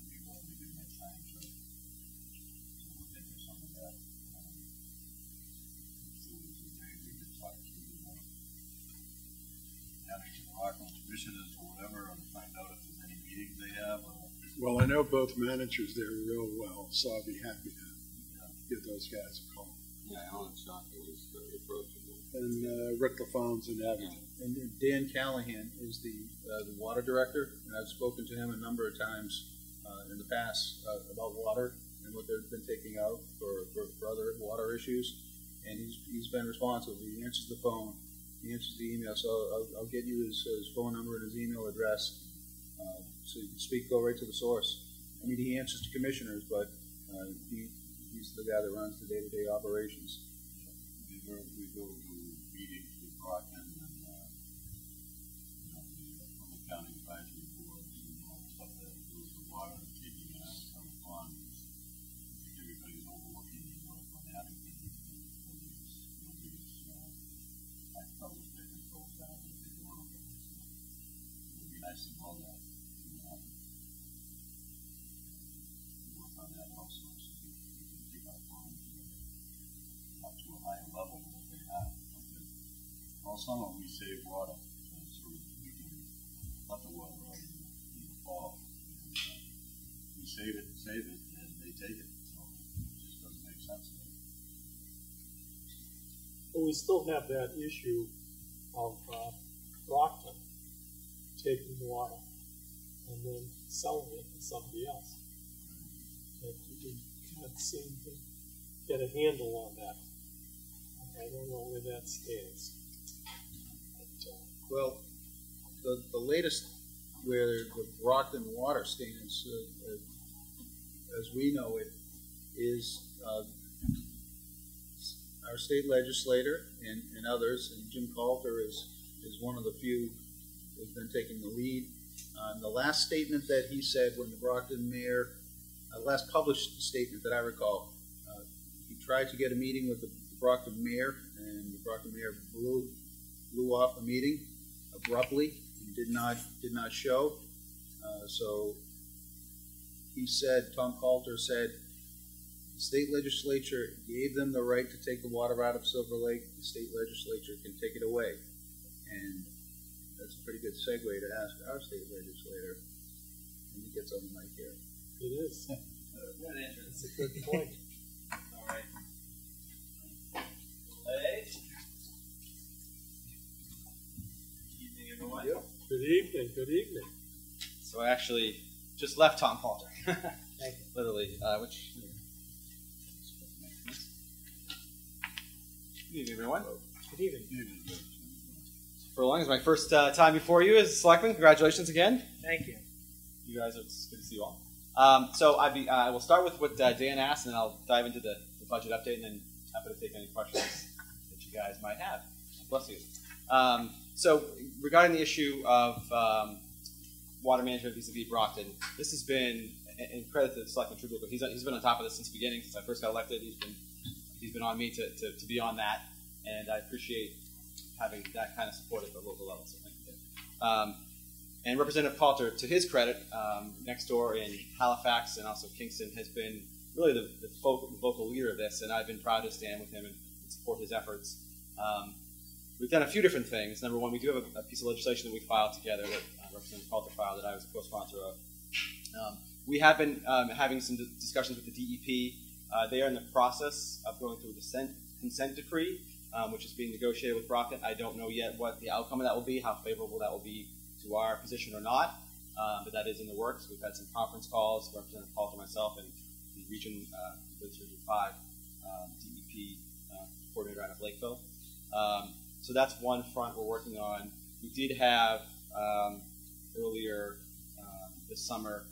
be willing to give my time to, to look into some of that. Um, to, uh, commissioners or whatever and find out if there's any meetings they have or, Well, I know both managers there real well, so I'd be happy to give those guys a call. Yeah, Alan Shocker was very approachable. And uh, Rick LaFawn's in Abington. And then Dan Callahan is the, uh, the water director, and I've spoken to him a number of times, uh, in the past, uh, about water and what they've been taking out for, for, for other water issues. And he's, he's been responsive, he answers the phone, he answers the email, so I'll, I'll get you his, his phone number and his email address. Uh, so you can speak, go right to the source. I mean, he answers to commissioners, but, uh, he, he's the guy that runs the day-to-day operations. Summer, we save water, so we can let the water out in the, fall. We save it, save it, and they take it, so it just doesn't make sense. But we still have that issue of uh, Brockton taking water and then selling it to somebody else. And we can't seem to get a handle on that. I don't know where that stands. Well, the, the latest where the Brockton water stands, uh, uh, as we know it, is uh, our state legislator and, and others, and Jim Calter is, is one of the few who's been taking the lead. Uh, the last statement that he said when the Brockton mayor, uh, last published statement that I recall, uh, he tried to get a meeting with the Brockton mayor, and the Brockton mayor blew, blew off the meeting abruptly and did not did not show. Uh, so he said, Tom Calter said, the state legislature gave them the right to take the water out of Silver Lake. The state legislature can take it away, and that's a pretty good segue to ask our state legislator when he gets on the mic here. It is. It's a good point. Evening, everyone. Good evening, good evening. So I actually just left Tom Calter. Thank you. Literally, uh, which. Good evening, everyone. Good evening. Good evening. For long as my first uh, time before you as a selectman, congratulations again. Thank you. You guys, it's good to see you all. Um, so I'd be, uh, I will start with what uh, Dan asked, and then I'll dive into the, the budget update, and then happy to take any questions that you guys might have. Bless you. Um, so regarding the issue of um, water management vis-a-vis Brockton, this has been, and credit to Selectman Trudeau, he's, he's been on top of this since the beginning, since I first got elected. He's been, he's been on me to, to, to be on that, and I appreciate having that kind of support at the local level. So thank you. Um, and Representative Calter, to his credit, um, next door in Halifax and also Kingston, has been really the, the vocal leader of this, and I've been proud to stand with him and support his efforts. Um, we've done a few different things. Number one, we do have a, a piece of legislation that we filed together that uh, Representative Calter filed that I was a co-sponsor of. Um, we have been um, having some discussions with the DEP. Uh, they are in the process of going through a consent, consent decree, um, which is being negotiated with Brockton. I don't know yet what the outcome of that will be, how favorable that will be to our position or not, um, but that is in the works. We've had some conference calls, Representative Calter, myself, and the Region, uh, Village Region 5 um, DEP uh, coordinator out of Lakeville. Um, so that's one front we're working on. We did have um, earlier um, this summer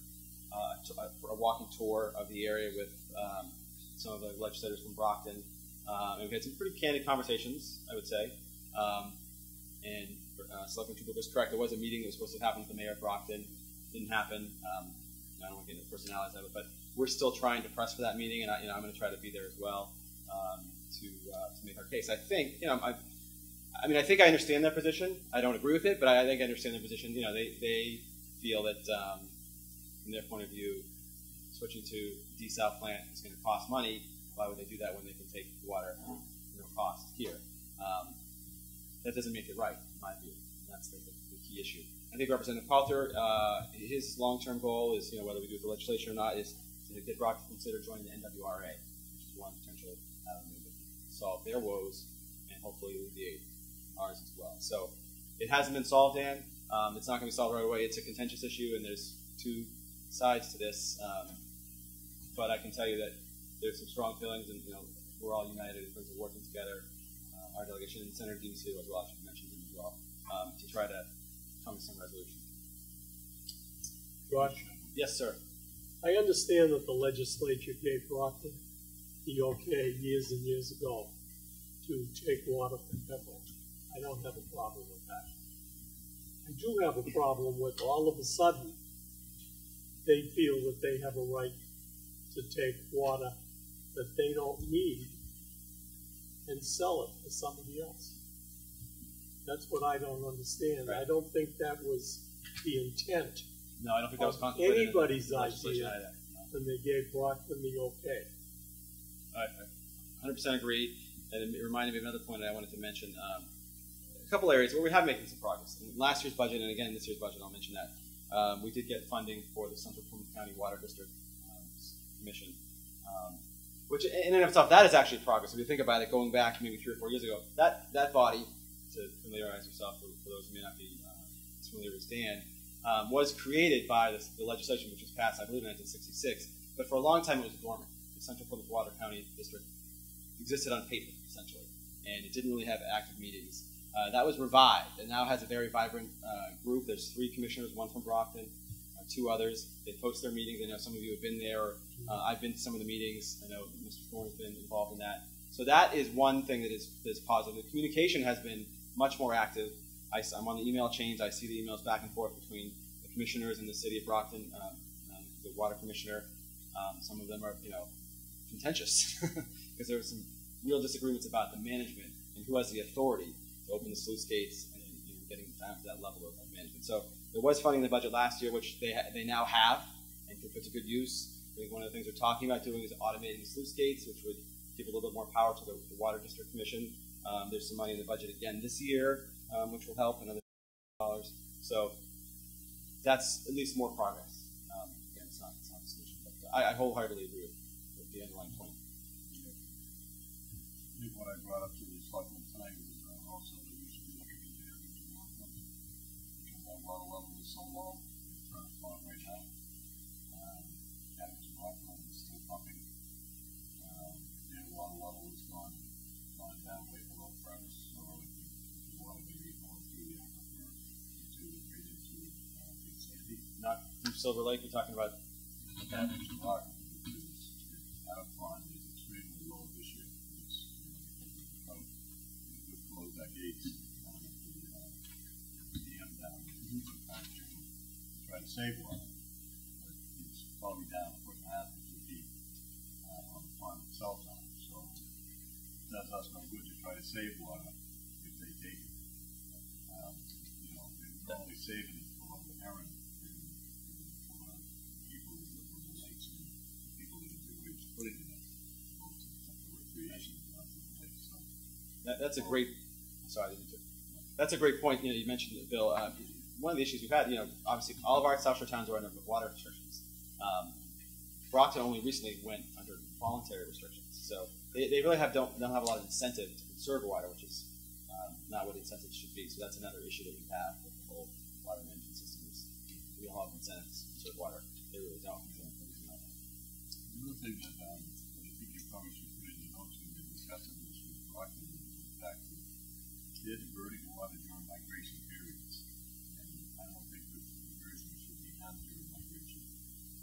uh, uh, a walking tour of the area with um, some of the legislators from Brockton. Um, and we had some pretty candid conversations, I would say. Um, and uh, Selectman Trudeau was correct. There was a meeting that was supposed to happen with the mayor of Brockton. Didn't happen. Um, I don't want to get into personalities of it, but we're still trying to press for that meeting, and I, you know, I'm going to try to be there as well um, to uh, to make our case. I think, you know, I, I mean, I think I understand their position. I don't agree with it, but I, think I understand their position. You know, they they feel that um, from their point of view, switching to desal plant is going to cost money. Why would they do that when they can take water at no cost here? Um, that doesn't make it right, in my view. That's the, the, key issue. I think Representative Calter, uh, his long-term goal is, you know, whether we do the legislation or not, is to get Brock to consider joining the MWRA, which is one potential avenue to solve their woes and hopefully alleviate ours as well. So it hasn't been solved, Dan. Um, it's not going to be solved right away. It's a contentious issue, and there's two sides to this. Um, but I can tell you that there's some strong feelings, and you know, we're all united in terms of working together. Uh, our delegation and Senator Steele as well, I should mention him as well, um, to try to come to some resolution. Josh, Yes, sir. I understand that the legislature gave Brockton the okay years and years ago to take water from Pembroke. I don't have a problem with that. I do have a problem with all of a sudden, they feel that they have a right to take water that they don't need and sell it to somebody else. That's what I don't understand. I don't think that was the intent No, I don't think that was contemplated. anybody's idea either. No. when they gave Brockton the okay. I, I 100% agree. And it reminded me of another point that I wanted to mention. Um, a couple areas where we have making some progress. In last year's budget, and again this year's budget, I'll mention that um, we did get funding for the Central Plymouth County Water District um, Commission, um, which in and of itself that is actually progress. If you think about it, going back maybe three or four years ago, that that body, to familiarize yourself for, for those who may not be uh, familiar with Dan, um, was created by the, the legislation which was passed, I believe, in 1966. But for a long time, it was dormant. The Central Plymouth Water County District existed on paper, essentially, and it didn't really have active meetings. Uh, that was revived, and now has a very vibrant uh, group. There's three commissioners, one from Brockton, uh, two others. They post their meetings. I know some of you have been there. Uh, I've been to some of the meetings. I know Mr. Thorne has been involved in that. So that is one thing that is, that is positive. The communication has been much more active. I, am on the email chains. I see the emails back and forth between the commissioners in the city of Brockton, um, the water commissioner. Um, some of them are, you know, contentious because there were some real disagreements about the management and who has the authority open the sluice gates and you know, getting down to that level of, management. So there was funding in the budget last year, which they they now have and can put to good use. I think one of the things we're talking about doing is automating the sluice gates, which would give a little bit more power to the, the Water District Commission. Um, there's some money in the budget again this year, um, which will help another dollars. So that's at least more progress. Um, again, it's not, it's not a solution, but I, I wholeheartedly agree with, with the underlying point. I think what I brought up Silver Lake, you're talking about which out of pond is extremely low this year. It's, you know, because of the drought. We've closed our gates down the, uh, dam down to try to save water. But it's probably down a foot and a half to two feet, uh, on the pond itself now, so it does us no good to try to save water that's a great. Sorry, that's a great point. You know, you mentioned it, Bill. Uh, one of the issues we've had, you know, obviously all of our South Shore towns are under water restrictions. Um, Brockton only recently went under voluntary restrictions, so they, they really have don't don't have a lot of incentive to conserve water, which is um, not what incentives should be. So that's another issue that we have with the whole water management system is we don't have incentives to conserve water. They really don't. They don't really know that. The other thing that, um,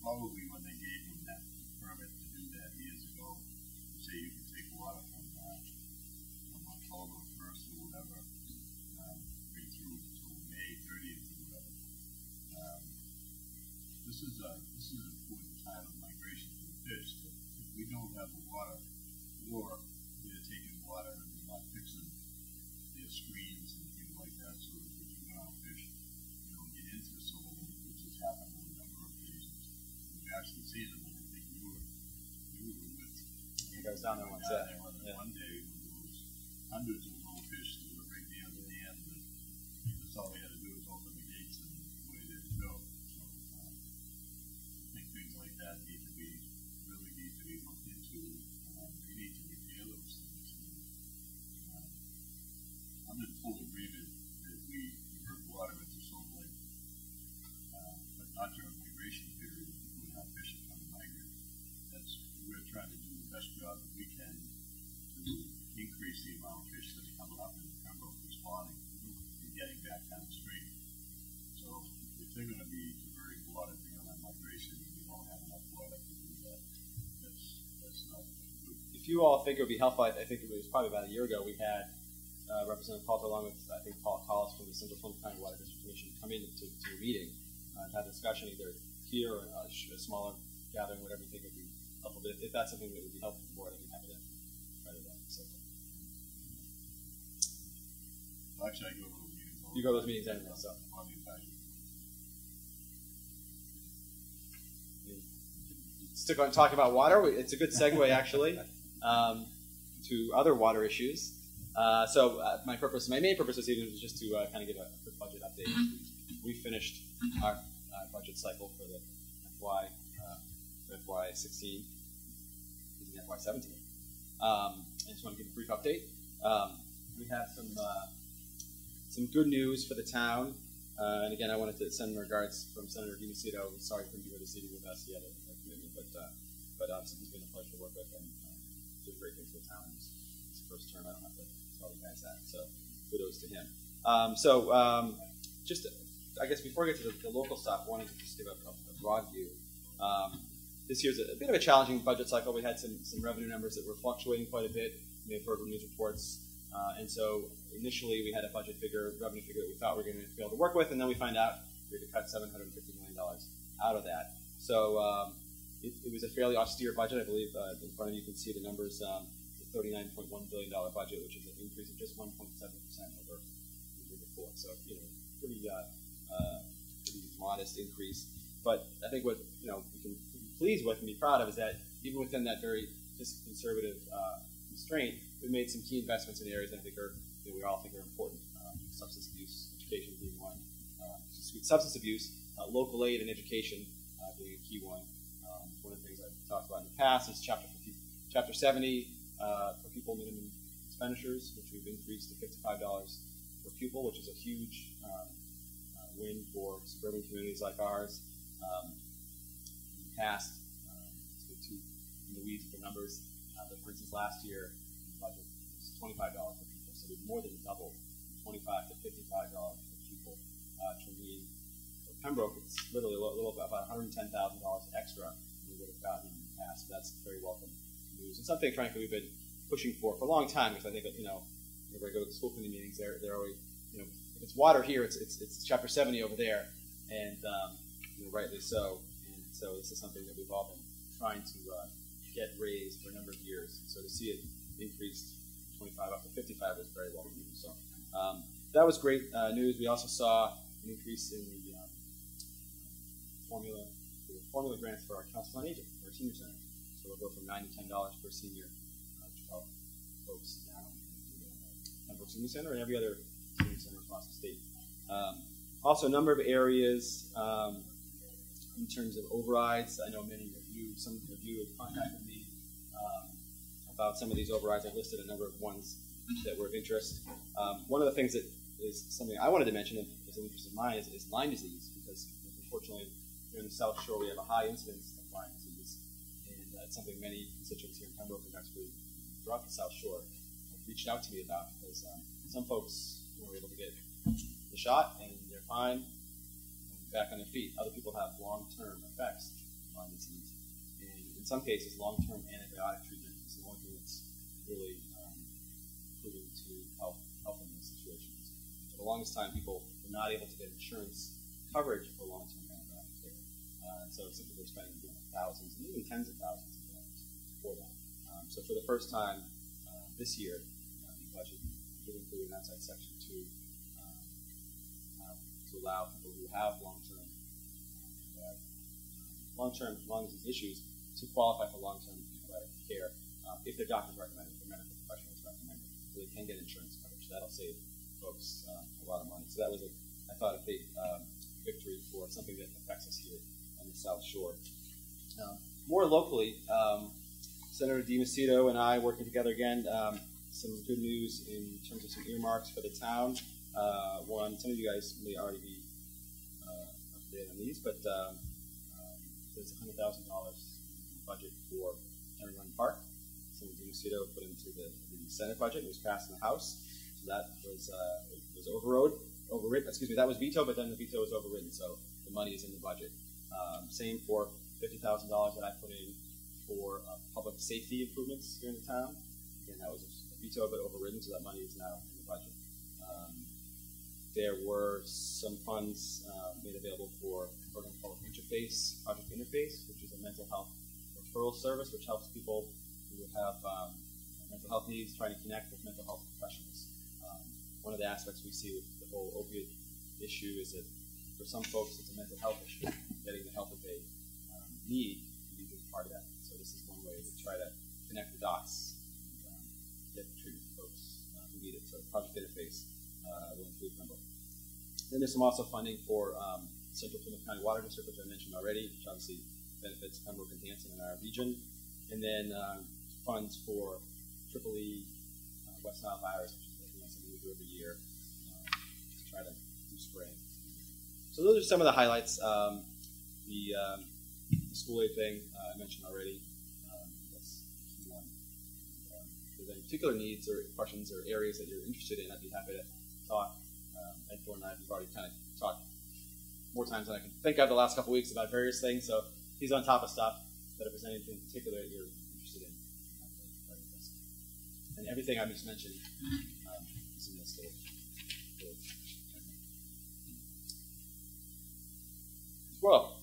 Probably Down Down one day, hundreds of little fish that were right near the end, and that's all they had to do was open the gates and away they would go. So, um, I think things like that need to be, really need to be looked into, um, we need to repair those things. And, um, I'm in full If you all think it would be helpful, I, think it was probably about a year ago, we had uh, Representative Calter along with, I think, Paul Collis from the Central Plymouth County Water District Commission come in to, to a meeting uh, and have a discussion either here or uh, sh- a smaller gathering, whatever you think would be helpful. But if, if that's something that would be helpful for the board, I'd be happy to try to uh, so. Actually, I go to those meetings. You go to those meetings anyway, so. On the advisory. stick on talking about water. It's a good segue, actually, um, to other water issues. Uh, so uh, my purpose, my main purpose this evening was just to uh, kind of give a quick budget update. We finished our uh, budget cycle for the FY uh, FY 16, using FY 17. Um, I just want to give a brief update. Um, we have some uh, some good news for the town. Uh, and again, I wanted to send regards from Senator deMacedo. Sorry he couldn't be with us evening with us. He had a, commitment, but uh, but obviously he's been a pleasure to work with and great things for the town. It's his first term. I don't have to tell you guys that. So kudos to him. Um, so um, just I guess before I get to the, the local stuff, I wanted to just give a, a, a broad view. Um, this year's a, a bit of a challenging budget cycle. We had some some revenue numbers that were fluctuating quite a bit. You may have heard news reports. Uh, and so initially we had a budget figure, revenue figure that we thought we were going to be able to work with, and then we find out we had to cut $750 million out of that. So um, it, it was a fairly austere budget. I believe uh, in front of you can see the numbers. Um, it's a $39.1 billion budget, which is an increase of just 1.7% over the year before. So, you know, pretty, uh, uh, pretty modest increase. But I think what, you know, we can be pleased with and be proud of is that even within that very just conservative uh, constraint, we made some key investments in areas I think are that we all think are important. Um, substance abuse education being one. Uh, substance abuse, uh, local aid, and education uh, being a key one. Talked about in the past is chapter 50, chapter 70 uh, for pupil minimum expenditures, which we've increased to $55 per pupil, which is a huge um, uh, win for suburban communities like ours. Um, in the past, um, to get too in the weeds with the numbers, uh, but for instance, last year, budget was twenty-five dollars per pupil, so we've more than doubled, twenty-five to fifty-five dollars per pupil. Uh, to me, for Pembroke, it's literally a little, little about one hundred and ten thousand dollars extra than would have gotten in the past. That's very welcome news, and something, frankly, we've been pushing for for a long time because I think that, you know, whenever I go to school committee meetings, they're they're always, you know, if it's water here, it's it's, it's chapter seventy over there, and um, you know, rightly so. And so this is something that we've all been trying to uh, get raised for a number of years. So to see it increased 25 up to 55 is very welcome news. So um, that was great uh, news. We also saw an increase in the um, formula formula grants for our council on aging, our senior center. So we'll go from 9 to ten dollars per senior, uh, folks now the uh, Pembroke Senior Center and every other senior center across the state. Um, also, a number of areas um, in terms of overrides. I know many of you, some of you have contacted me um, about some of these overrides. I've listed a number of ones that were of interest. Um, one of the things that is something I wanted to mention is an interest of mine is, is Lyme disease, because unfortunately here in the South Shore we have a high incidence of Lyme disease, and uh, it's something many constituents here in Pembroke and actually throughout the South Shore have reached out to me about, because um, some folks were able to get the shot and they're fine and back on their feet. Other people have long-term effects of Lyme disease, and in some cases, long-term antibiotic treatment is the one thing that's really um, proving to help help in those situations. For the longest time, people were not able to get insurance coverage for long-term Uh, so some people are spending you know, thousands and even tens of thousands of dollars for that. Um, so for the first time uh, this year, uh, the budget did include an outside section to um, to allow people who have long-term uh, long-term Lyme disease issues to qualify for long-term care uh, if their doctors recommend it, their medical professionals recommend it, so they can get insurance coverage. That'll save folks uh, a lot of money. So that was, a, I thought, a big um, victory for something that affects us here South Shore. Uh, more locally, um, Senator deMacedo and I working together again. Um, some good news in terms of some earmarks for the town. Uh, one, some of you guys may already be uh, up to date on these, but um, um, there's $100,000 budget for Henry Run Park. Senator deMacedo put into the, the Senate budget. It was passed in the House. So that was uh, was overrode, overridden. Excuse me, that was vetoed, but then the veto was overridden. So the money is in the budget. Um, same for fifty thousand dollars that I put in for uh, public safety improvements here in the town. Again, that was a veto, but overridden, so that money is now in the budget. Um, there were some funds uh, made available for program called Interface, Project Interface, which is a mental health referral service, which helps people who have um, mental health needs trying to connect with mental health professionals. Um, one of the aspects we see with the whole opioid issue is that for some folks it's a mental health issue. Getting the help that they um, need can be a big part of that. So this is one way to try to connect the dots and um, get treatment for folks uh, who need it. So Project Interface uh, will include a. Then there's some also funding for um, Central Plymouth County Water District, which I mentioned already, which obviously benefits Pembroke and Hanson in our region. And then um, funds for Triple E So those are some of the highlights. Um, the, um, the school aid thing uh, I mentioned already. Um, that's one. Um, if there's any particular needs or questions or areas that you're interested in, I'd be happy to talk. Um, Ed Thorne and I have already kind of talked more times than I can think of the last couple weeks about various things. So he's on top of stuff. But if there's anything particular that you're interested in, and everything I just mentioned um, is in this little. Well,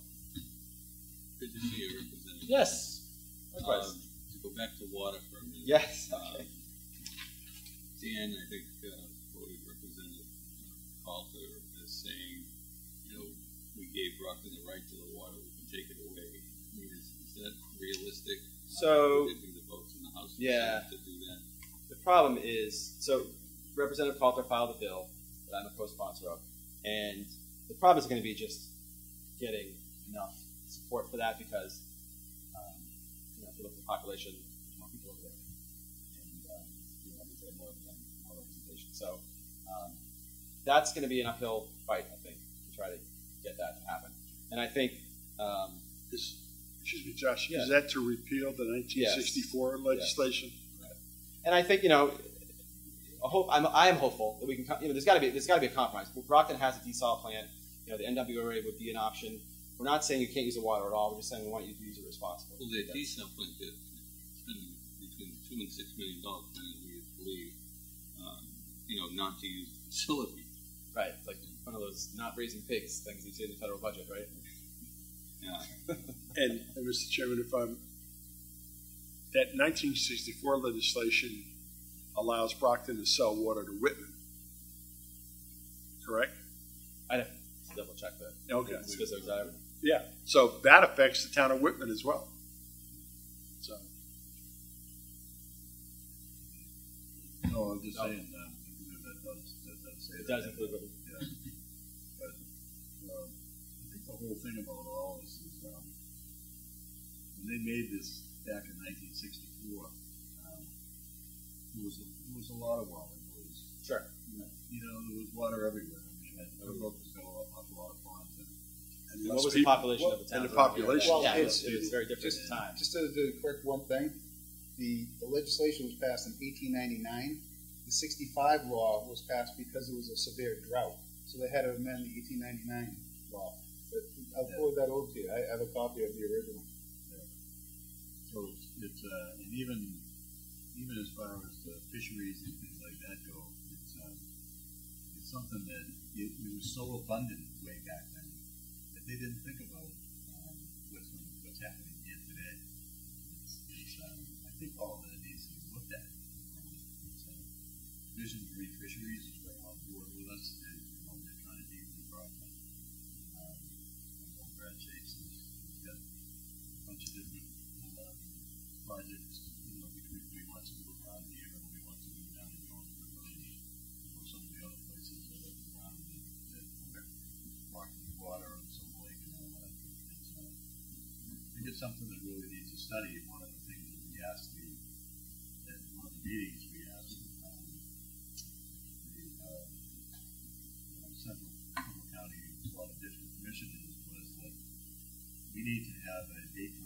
Good to see you, Representative. yes. Likewise. Um, To go back to water for a minute. yes. Uh, Okay. Dan, I think, uh, quoted Representative uh, as saying, you know, we gave Rockland the right to the water, we can take it away. I mean, is, is that realistic? So- the votes in the House Yeah. To do that? The problem is, so Representative Calter filed a bill that I'm a co-sponsor of, and the problem is going to be just getting enough support for that because, um, you know, if you look at the population, there's more people over there, and um, you know, that means they have more, more representation. So um, that's going to be an uphill fight, I think, to try to get that to happen. And I think um, Is, excuse me, Josh, Yeah. is that to repeal the 1964 legislation? And I think you know, I hope I'm I am hopeful that we can. You know, there's got to be there's got to be a compromise. Brockton has a desal plant. You know, the MWRA would be an option. We're not saying you can't use the water at all. We're just saying we want you to use it responsibly. Well, the That's- desal plant that spending between two and six million dollars, depending on who you believe, um, you know, not to use the facility. Right, it's like one of those not raising pigs things you see in the federal budget, right? Yeah. And, and Mr. Chairman, if I'm, that 1964 legislation allows Brockton to sell water to Whitman, correct? I'd have to double check that. Okay. It's because there's that. Yeah, so that affects the town of Whitman as well. So, No, I'm just saying, um, you know, that does, that does say. It that. does include Whitman. Yeah. But, um, I think the whole thing about all this is, um, when they made this back in nineteen sixty-four, um, there was, a- there was a lot of water. There was, Sure. you know, there was water everywhere. I mean, and Pembroke What was the people- population of the town? And the population. Well, yeah, it it's- was, it was very different at the time. Just to, to correct one thing, the, the legislation was passed in eighteen ninety-nine. The sixty-five law was passed because it was a severe drought, so they had to amend the eighteen ninety-nine law. But I'll forward that over to you, I have a copy of the original. So it's, it's, uh, and even, even as far as the fisheries and things like that go, it's, um, it's something that it, it was so abundant way back then that they didn't think about, um, what's happening here today. It's, um, I think all of that needs to be looked at. It's, uh, Vision Marine Fisheries is right on board with us, they, you know, they're trying to deepen the project. Um, Brad Chase has, has got a bunch of different, uh, projects, it's something that really needs a study. One of the things that we asked the, at one of the meetings, we asked um, the uh, uh, Central County Water District Commission was that we need to have a.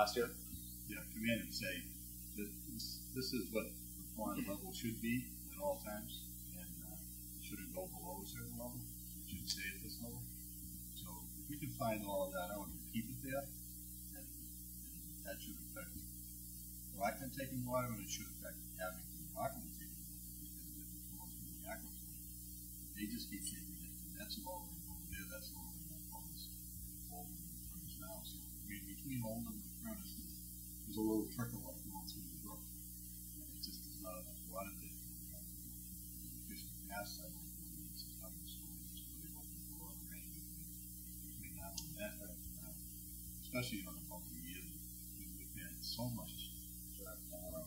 Last year? yeah, come in and say, that this, this is what the pond level should be at all times, and, uh, shouldn't go below a certain level, it should stay at this level. So if we can find all of that out and keep it there, then that should affect Rockland taking water, and it should affect Abington and Rockland taking water, because through the aquifer, they just keep taking it, and that's lowering over there, that's lowering that over the now, so, I mean, between Especially on a multi-year, we- we've had so much, uh,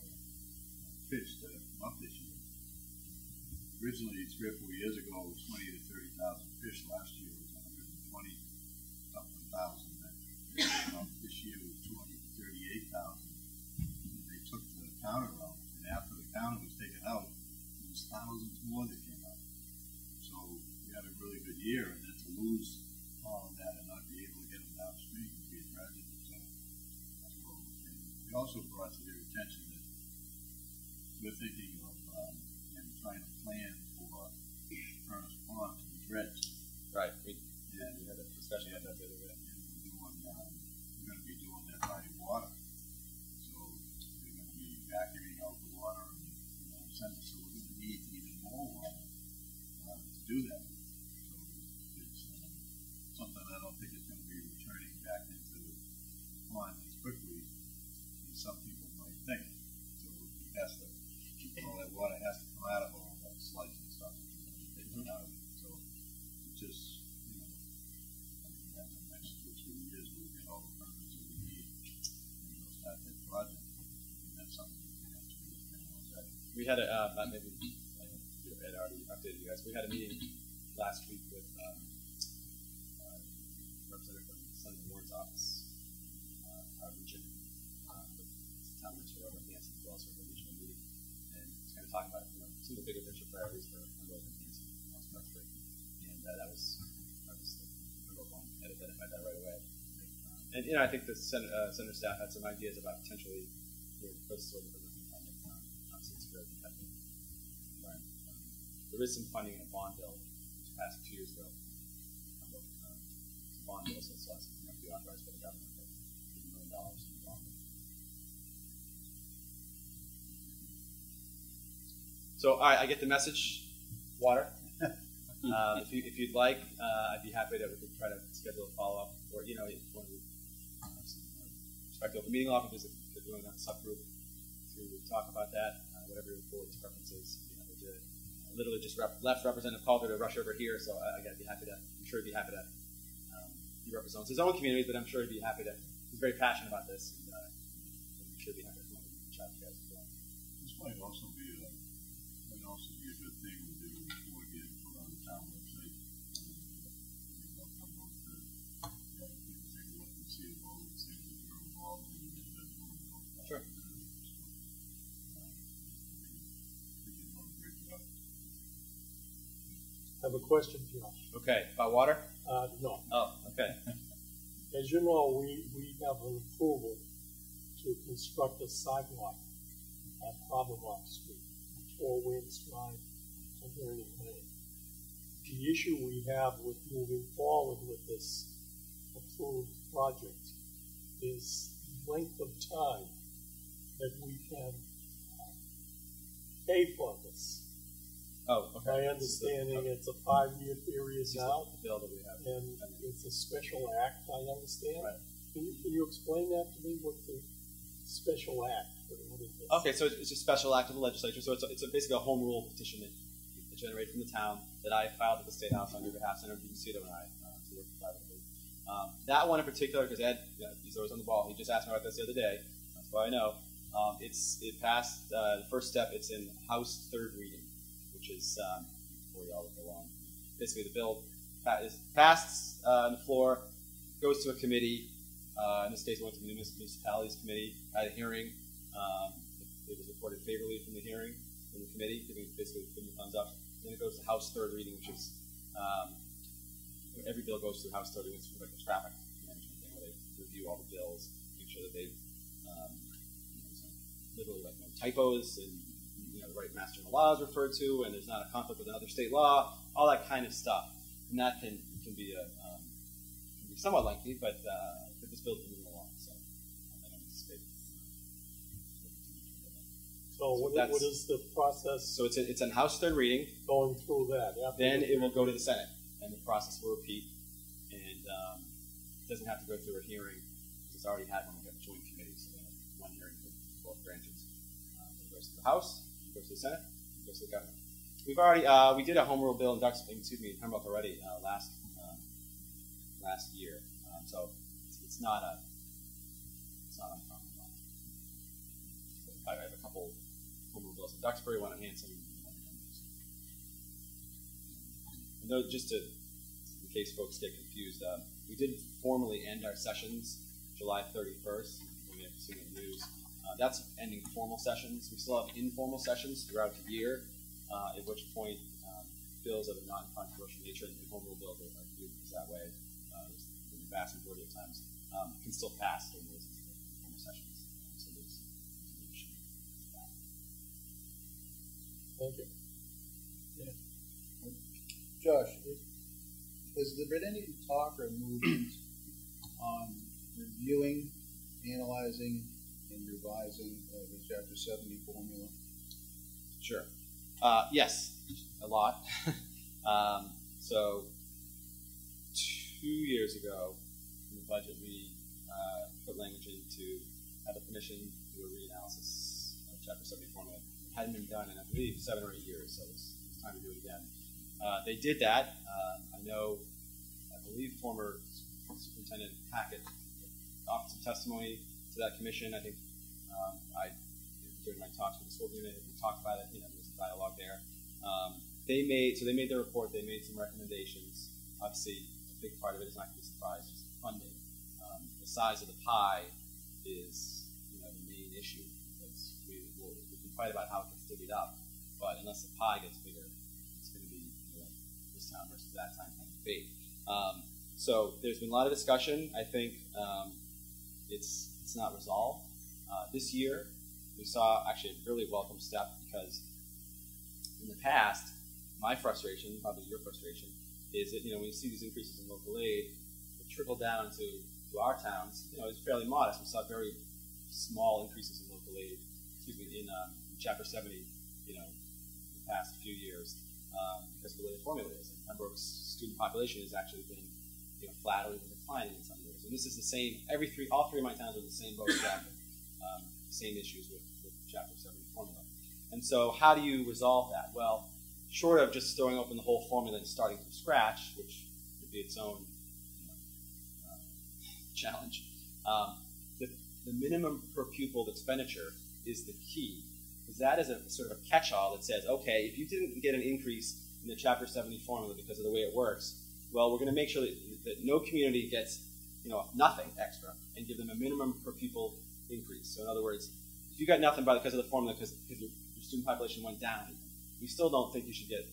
fish that have come up this year. Originally, three or four years ago, it was twenty to thirty thousand fish. Last year also brought to their attention that we're thinking We had a, uh, uh, maybe, I had already updated you guys, we had a meeting last week with, um, uh, representative from Senator Warren's office, uh, our region, uh, with town minister Robert Hanson, who also had a regional meeting, and it's gonna talk about, you know, some of the bigger picture priorities for and Hanson, and, uh, that was, that was, the Humboldt one, identified that right away. Um, And, you know, I think the Sen- uh, senator staff had some ideas about potentially, you know, post sort of, There is some funding in a bond bill, which passed two years ago. About, um, Bond so it's less, you know, be authorized by the government, but fifty million dollars in bond. So, all right, I get the message, water. Um, if you, if you'd like, uh, I'd be happy to, we could try to schedule a follow-up, or, you know, if one of the, respect open meeting law, if they're doing a subgroup to talk about that, uh, whatever your board's preferences, be happy to, I literally just rep, left Representative Calter to rush over here, so I, I'd be happy to, I'm sure he'd be happy to, um, he represents his own communities, but I'm sure he'd be happy to, he's very passionate about this, and, uh, I'm sure he'd be happy to chat to you guys as well. This might also have a question, Josh. Okay, by water? Uh, no, Oh, okay. as you know, we, we have an approval to construct a sidewalk at Rock Street, Four Winds Drive to Learning Lane. The issue we have with moving forward with this approved project is the length of time that we can uh, pay for this. Oh, okay. My understanding, it's a five-year period is now, the bill that we have. and it's a special act, I understand. Right. Can you, can you explain that to me, what the special act, what is this? Okay, so it's it's a special act of the legislature. So it's, a, it's a basically a home rule petition that, that generated from the town that I filed at the state house on your behalf, Senator Peter and I, uh, to work privately. Um, that one in particular, because Ed, you know, he's always on the ball. He just asked me about this the other day. That's why I know. Um, it's it passed uh, the first step. It's in House third reading, which is um, y'all look along. Basically, the bill pa- is passed uh, on the floor, goes to a committee. Uh, in this case, it went to the municipalities committee. Had a hearing. Um, it, was reported favorably from the hearing from the committee, giving basically giving the thumbs up. Then it goes to House third reading, which is um, every bill goes through House third reading. It's like a traffic management thing where they review all the bills, make sure that they um, you know, literally like no typos and the right master of the law is referred to, and there's not a conflict with another state law, all that kind of stuff. And that can can be a um, can be somewhat lengthy, but uh, but this bill's moving along, so I don't anticipate. So what, what is the process So it's a, it's in House third reading. going through that? Then it will go to the Senate, and the process will repeat, and um, it doesn't have to go through a hearing. It's already had one with a joint committees, so one hearing for both branches. Um, it goes to the House, the governor. We've already uh, we did a home rule bill in Ducks, excuse me, in already uh, last um, last year, um, so it's, it's not a it's not uncommon. I have a couple home rule bills in Duxbury, one in Hanson, and though, just to, in case folks get confused, uh, we did formally end our sessions July 31st. We have seen the news. Uh, that's ending formal sessions. We still have informal sessions throughout the year, uh, at which point um, bills of a non-controversial nature and home rule bills are viewed as that way. Uh, the vast majority of times um, can still pass during those informal sessions. Um, so there's, that. Thank you. Josh, has there been any talk or movement on reviewing, analyzing, and revising uh, the Chapter 70 formula? Sure. Uh, yes, a lot. um, so, two years ago, in the budget, we uh, put language in to have a commission do a reanalysis of Chapter 70 formula. It hadn't been done in, I believe, seven or eight years, so it's, it's time to do it again. Uh, they did that. Uh, I know, I believe, former Superintendent Hackett offered some testimony to that commission. I think um, I during my talks with the school unit, we talked about it, you know, there was a dialogue there. Um, they made, so they made their report, they made some recommendations. Obviously, a big part of it is not going to be surprise, just funding. Um, the size of the pie is, you know, the main issue we, we'll, we can fight about how it gets divvied up, but unless the pie gets bigger, it's going to be, you know, this town versus that time kind of debate. Um, so there's been a lot of discussion. I think um, it's it's not resolved. Uh, this year, we saw actually a really welcome step because in the past, my frustration, probably your frustration, is that you know when you see these increases in local aid, it trickle down to, to our towns. You know, it's fairly modest. We saw very small increases in local aid. Excuse me, in um, Chapter 70. You know, the past few years um, because of the way the formula is. And Pembroke's student population has actually been you know flat or even declining in some And this is the same. Every three, all three of my towns are the same boat exactly. Um, same issues with, with Chapter 70 formula. And so, how do you resolve that? Well, short of just throwing open the whole formula and starting from scratch, which would be its own you know, uh, challenge, um, the, the minimum per pupil expenditure is the key. Because that is a sort of a catch-all that says, okay, if you didn't get an increase in the Chapter 70 formula because of the way it works, well, we're going to make sure that, that no community gets, you know, nothing extra, and give them a minimum per pupil increase. So, in other words, if you got nothing by because of the formula because your, your student population went down, we still don't think you should get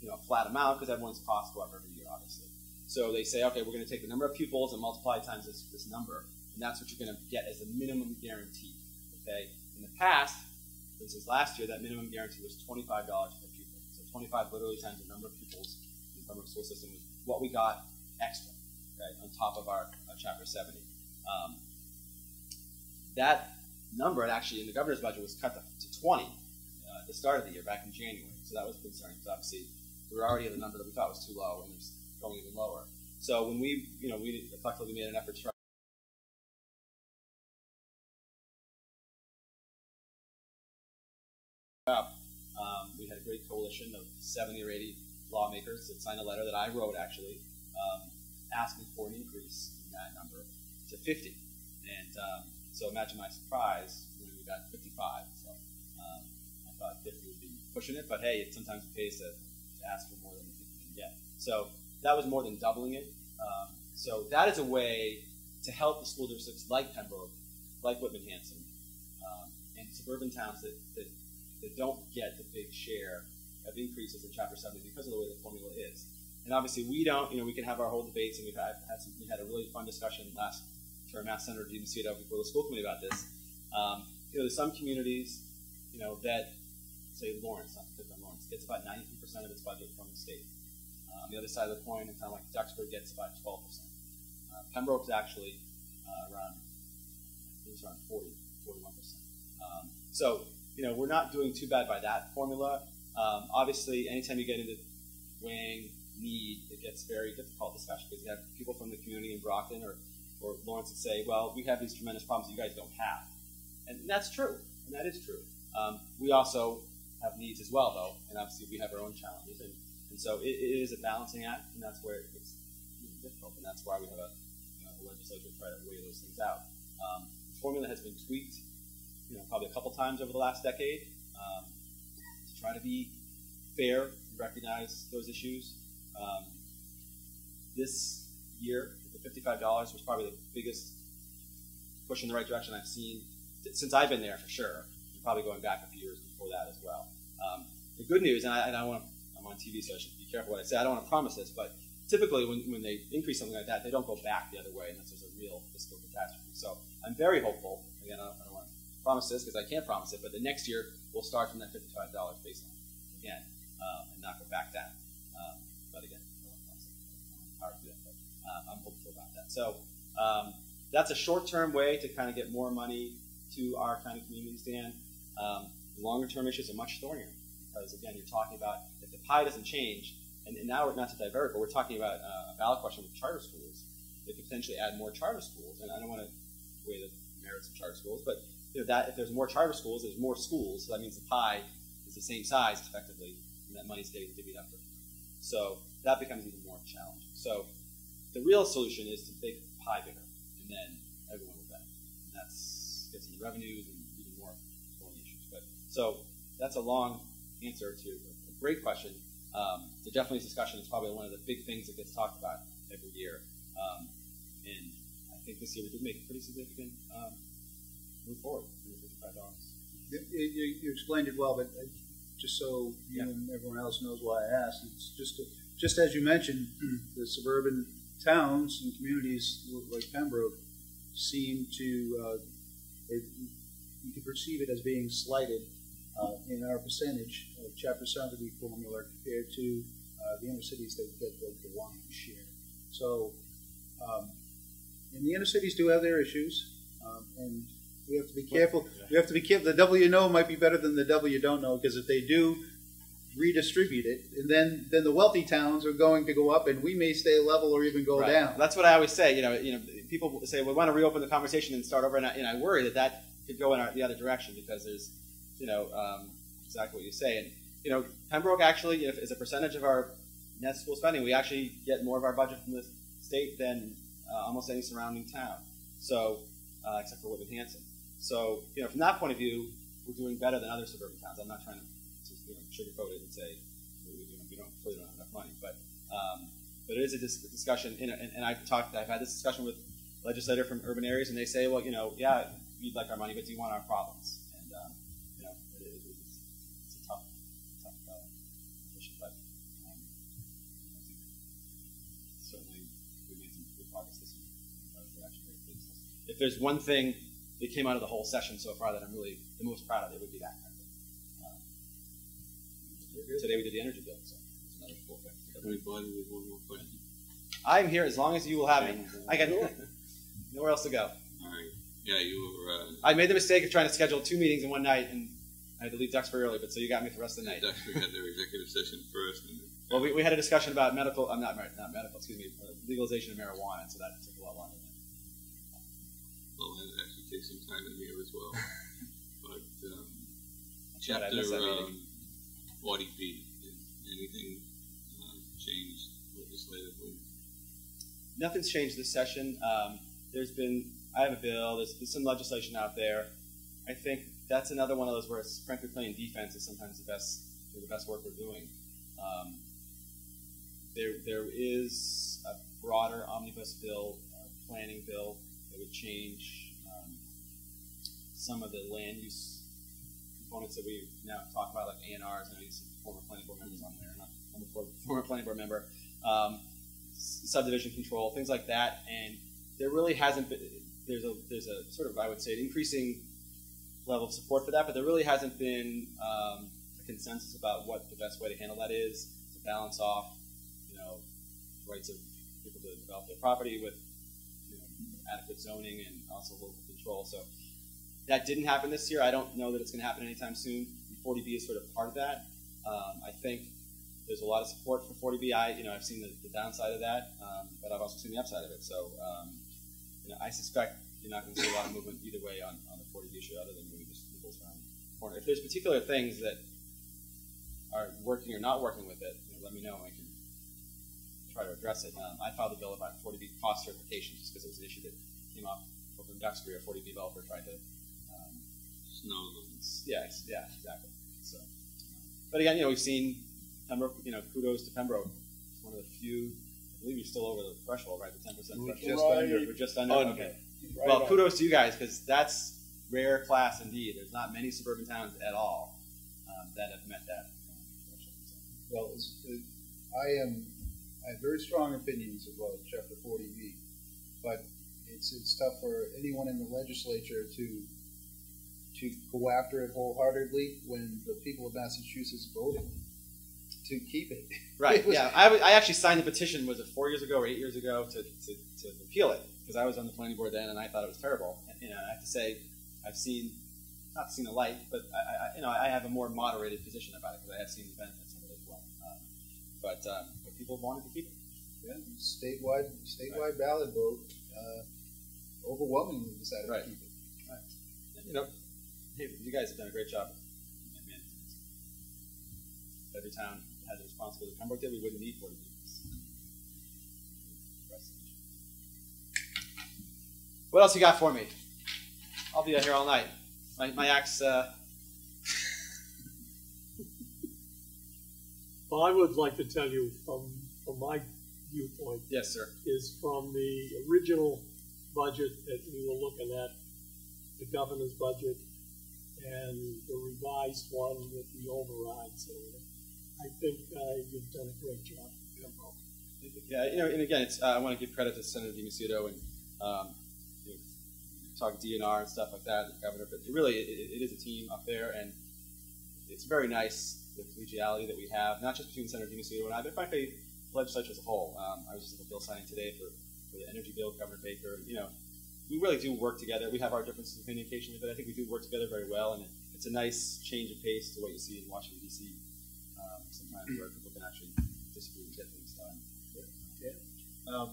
you know, a flat amount because everyone's costs go up every year, obviously. So they say, okay, we're going to take the number of pupils and multiply times this, this number, and that's what you're going to get as a minimum guarantee. Okay. In the past, this is last year, that minimum guarantee was $25 per pupil. So 25 literally times the number of pupils in the public school system was what we got extra, right, on top of our Chapter 70. Um, that number actually in the governor's budget was cut to, to 20 uh, at the start of the year, back in January. So that was concerning because obviously we were already at a number that we thought was too low, and it's going even lower. So when we, you know, we effectively made an effort to try up, um, we had a great coalition of 70 or 80 lawmakers that signed a letter that I wrote actually, um, asking for an increase in that number to 50. And um, so imagine my surprise when we got 55. So um, I thought 50 would be pushing it, but hey, it sometimes pays to, to ask for more than you can get. So that was more than doubling it. Um, so that is a way to help the school districts like Pembroke, like Whitman Hanson, um, and suburban towns that, that, that don't get the big share of increases in Chapter 70 because of the way the formula is. And obviously, we don't, you know, we can have our whole debates, and we've had, had some, we had a really fun discussion last term, asked Senator deMacedo before the school committee about this. Um, you know, there's some communities, you know, that, say Lawrence, not to Lawrence, gets about 93% of its budget from the state. Uh, on the other side of the coin, a town like Duxbury gets about 12%. Uh, Pembroke's actually uh, around, it was around 40, 41%. Um, so, you know, we're not doing too bad by that formula. Um, obviously, anytime you get into weighing need, it gets very difficult especially because you have people from the community in Brockton or, or Lawrence that say, well, we have these tremendous problems that you guys don't have. And that's true, and that is true. Um, we also have needs as well, though, and obviously we have our own challenges. And, and so it, it is a balancing act, and that's where it gets you know, difficult, and that's why we have a, you know, a legislature try to weigh those things out. Um, the formula has been tweaked, you know, probably a couple times over the last decade um, to try to be fair, and recognize those issues. Um, this year, the $55 was probably the biggest push in the right direction I've seen since I've been there for sure. Probably going back a few years before that as well. Um, the good news, and I, and I want to, I'm on TV, so I should be careful what I say. I don't want to promise this, but typically when, when they increase something like that, they don't go back the other way unless there's a real fiscal catastrophe. So I'm very hopeful. Again, I don't, I don't want to promise this because I can't promise it, but the next year we'll start from that $55 baseline again um, and not go back down. So um, that's a short-term way to kind of get more money to our kind of community stand. Um, longer-term issues are much thornier because again, you're talking about if the pie doesn't change, and, and now we're not to divert, but we're talking about uh, a ballot question with charter schools. They could potentially add more charter schools, and I don't want to weigh the merits of charter schools, but you know, that if there's more charter schools, there's more schools. So that means the pie is the same size effectively, and that money stays divvied up. So that becomes even more challenging. So the real solution is to make the pie bigger, and then everyone will benefit. And that's gets into revenues and even more issues. But so that's a long answer to a great question. Um, definitely this discussion is probably one of the big things that gets talked about every year. Um, and I think this year we did make a pretty significant um, move forward with $55. You, you, you explained it well, but uh, just so you Yeah. and everyone else knows why I asked, it's just to, just as you mentioned, the suburban towns and communities like Pembroke seem to uh, it, you can perceive it as being slighted uh, in our percentage of Chapter 70 formula compared to uh, the inner cities that get the, the lion's share. So, um, and the inner cities do have their issues, um, and we have to be careful. We have to be careful. The W you know might be better than the W you don't know because if they do redistribute it, and then then the wealthy towns are going to go up, and we may stay level or even go Right. down. That's what I always say. You know, you know, people say we want to reopen the conversation and start over, and I, and I worry that that could go in our, the other direction because there's, you know, um, exactly what you say. And you know, Pembroke actually, if, as a percentage of our net school spending, we actually get more of our budget from the state than uh, almost any surrounding town. So, uh, except for Whitman Hanson. So, you know, from that point of view, we're doing better than other suburban towns. I'm not trying to, to you know, sugarcoat it and say we, you know, we don't clearly don't have enough money, but um, but it is a dis discussion. And, and, I've talked, I've had this discussion with legislator from urban areas, and they say, well, you know, yeah, you'd like our money, but do you want our problems? And um, you know, it, it, it's, it's, a tough, tough uh, issue, but um, I think certainly we made some good progress this week. If there's one thing that came out of the whole session so far that I'm really the most proud of, it would be that today we did the energy bill, so it's another cool thing. With one more question? I'm here as long as you will have me. I got nowhere else to go. All right. Yeah, you were, uh, I made the mistake of trying to schedule two meetings in one night, and I had to leave Duxbury early. But so you got me for the rest of the night. Duxbury had their executive session first, and Well, we, we had a discussion about medical. I'm not not medical. Excuse me, uh, legalization of marijuana, and so that took a lot longer. well, that actually takes some time in here as well. But, um, chapter, missed that meeting. um, forty B, anything, uh, changed legislatively? Nothing's changed this session. Um, there's been I have a bill. There's, there's some legislation out there. I think that's another one of those where, it's, frankly, playing defense is sometimes the best the best work we're doing. Um, there there is a broader omnibus bill, uh, planning bill that would change um, some of the land use components that we now talk about, like ANRs. I know you see former planning board members on there, I'm a former- former planning board member. Um, subdivision control, things like that, and there really hasn't been. There's a there's a sort of I would say an increasing level of support for that, but there really hasn't been um, a consensus about what the best way to handle that is to balance off, you know, rights of people to develop their property with you know, adequate zoning and also local control. So that didn't happen this year. I don't know that it's going to happen anytime soon. 40B is sort of part of that. Um, I think there's a lot of support for 40B. I, you know, I've seen the, the downside of that, um, but I've also seen the upside of it. So, um, you know, I suspect you're not going to see a lot of movement either way on, on the 40B issue, other than maybe just nipples around the corner. If there's particular things that are working or not working with it, you know, let me know. I can try to address it. Um, I filed a bill about 40B cost certification just because it was an issue that came up over in Duxbury. A 40B developer tried to um, Snow them. it's- yeah, yeah, exactly. So, but again, you know, we've seen Pembroke. You know, kudos to Pembroke. It's one of the few. I believe you're still over the threshold, right? The ten percent We're threshold. just under. We're just under. Under. Okay. Right well, on. kudos to you guys because that's rare class indeed. There's not many suburban towns at all um, that have met that um, threshold. Well, it's, it, I am, I have very strong opinions about chapter forty B, but it's, it's tough for anyone in the legislature to, to go after it wholeheartedly when the people of Massachusetts voted to keep it. Right. It was- yeah. I, I actually signed the petition. Was it four years ago or eight years ago to, to, to repeal it? Because I was on the planning board then, and I thought it was terrible. And, you know, I have to say, I've seen not seen the light, but I, I you know I have a more moderated position about it because I have seen the benefits of it as well. Um, but um, but people wanted to keep it. Yeah, statewide, statewide ballot vote, uh, overwhelmingly decided Right. to keep it. And, You know, hey, you guys have done a great job. of managing this. Every town has a responsibility. Pembroke did. We wouldn't need 40 people. What else you got for me? I'll be out here all night. My, my axe. Uh, Well, I would like to tell you from, from my viewpoint, yes, sir. is from the original budget that we were looking at, the governor's budget, and the revised one with the overrides in it. I think uh, you've done a great job, Pembroke. Yeah, you know, and again, uh, I want to give credit to Senator deMacedo and um, you know, talk DNR and stuff like that, the governor. But really, it, it is a team up there, and it's very nice the collegiality that we have, not just between Senator deMacedo and I, but frankly, legislature as a whole. Um, I was just at the bill signing today for, for the energy bill, Governor Baker. You know, we really do work together. We have our differences of opinion occasionally, but I think we do work together very well, and it, it's a nice change of pace to what you see in Washington D.C. Um, sometimes where people can actually disagree and get things done. Um,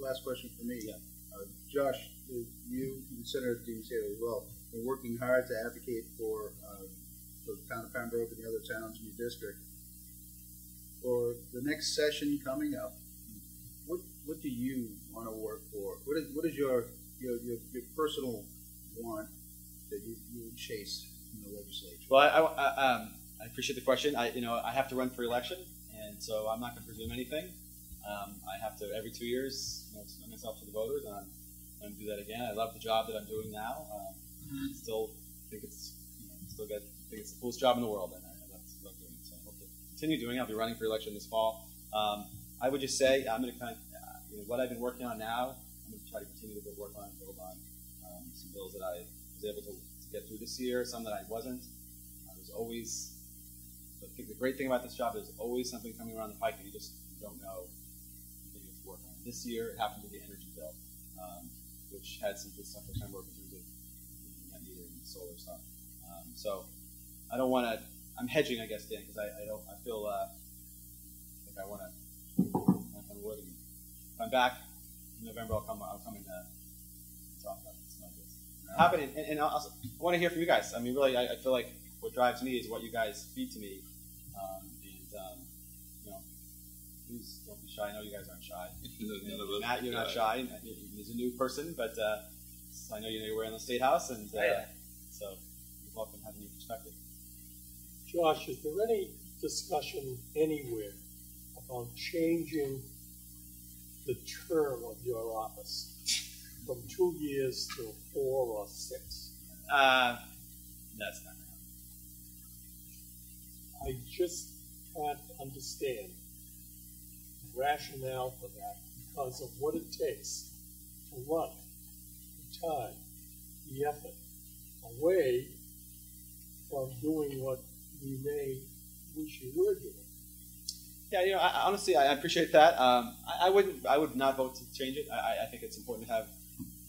last question for me. Yeah. Uh, Josh, you and Senator deMacedo as well, are working hard to advocate for, uh, for the town of Pembroke and the other towns in your district. For the next session coming up, what, do you want to work for? What is, what is your, your, your, your personal want that you, you would chase in the legislature? Well, I, I, I, um, I appreciate the question. I, you know, I have to run for election, and so I'm not going to presume anything. Um, I have to every two years, you know, submit myself to the voters, and I'm going to do that again. I love the job that I'm doing now. Um, Still think it's, you know, still got, think it's the coolest job in the world, and I, I love, love doing it. So I hope to continue doing it. I'll be running for election this fall. Um, I would just say I'm going to kind of, you know, what I've been working on now. I'm going to try to continue to work on, build on, um, some bills that I was able to, to get through this year, some that I wasn't. Uh, there's always the, the great thing about this job is always something coming around the pike that you just don't know you to work on. This year it happened to be the energy bill, um, which had some good stuff in terms of you know, net metering and solar stuff. Um, so I don't want to. I'm hedging, I guess, Dan, because I, I don't. I feel uh, like I want to. If I'm back in November, I'll come. I'll come and uh, talk about this. Like this. Happening, and, and also, I want to hear from you guys. I mean, really, I, I feel like what drives me is what you guys feed to me, um, and um, you know, please don't be shy. I know you guys aren't shy. None of us Matt, you're not shy. shy. He's a new person, but uh, I know you know you're wearing the state house, and uh, Oh, yeah. so you're welcome to have a perspective. Josh, is there any discussion anywhere about changing the term of your office from two years to four or six? Uh, that's not. I just can't understand the rationale for that because of what it takes to run the time, the effort away from doing what we may wish you were doing. Yeah, you know, I, honestly, I appreciate that. Um, I, I wouldn't, I would not vote to change it. I, I- think it's important to have,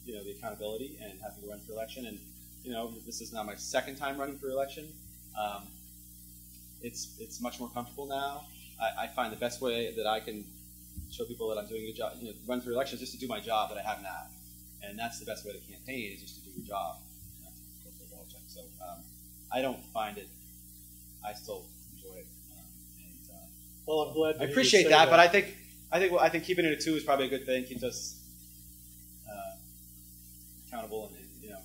you know, the accountability and having to run for election. And you know, this is now my second time running for election. Um, it's it's much more comfortable now. I, I find the best way that I can show people that I'm doing a good job, you know, run for election is just to do my job that I have now, and that's the best way to campaign is just to do your job. So um, I don't find it. I still Well, I'm glad to I appreciate say that, but I think I think I think keeping it at two is probably a good thing. Keeps us uh, accountable, and, you know,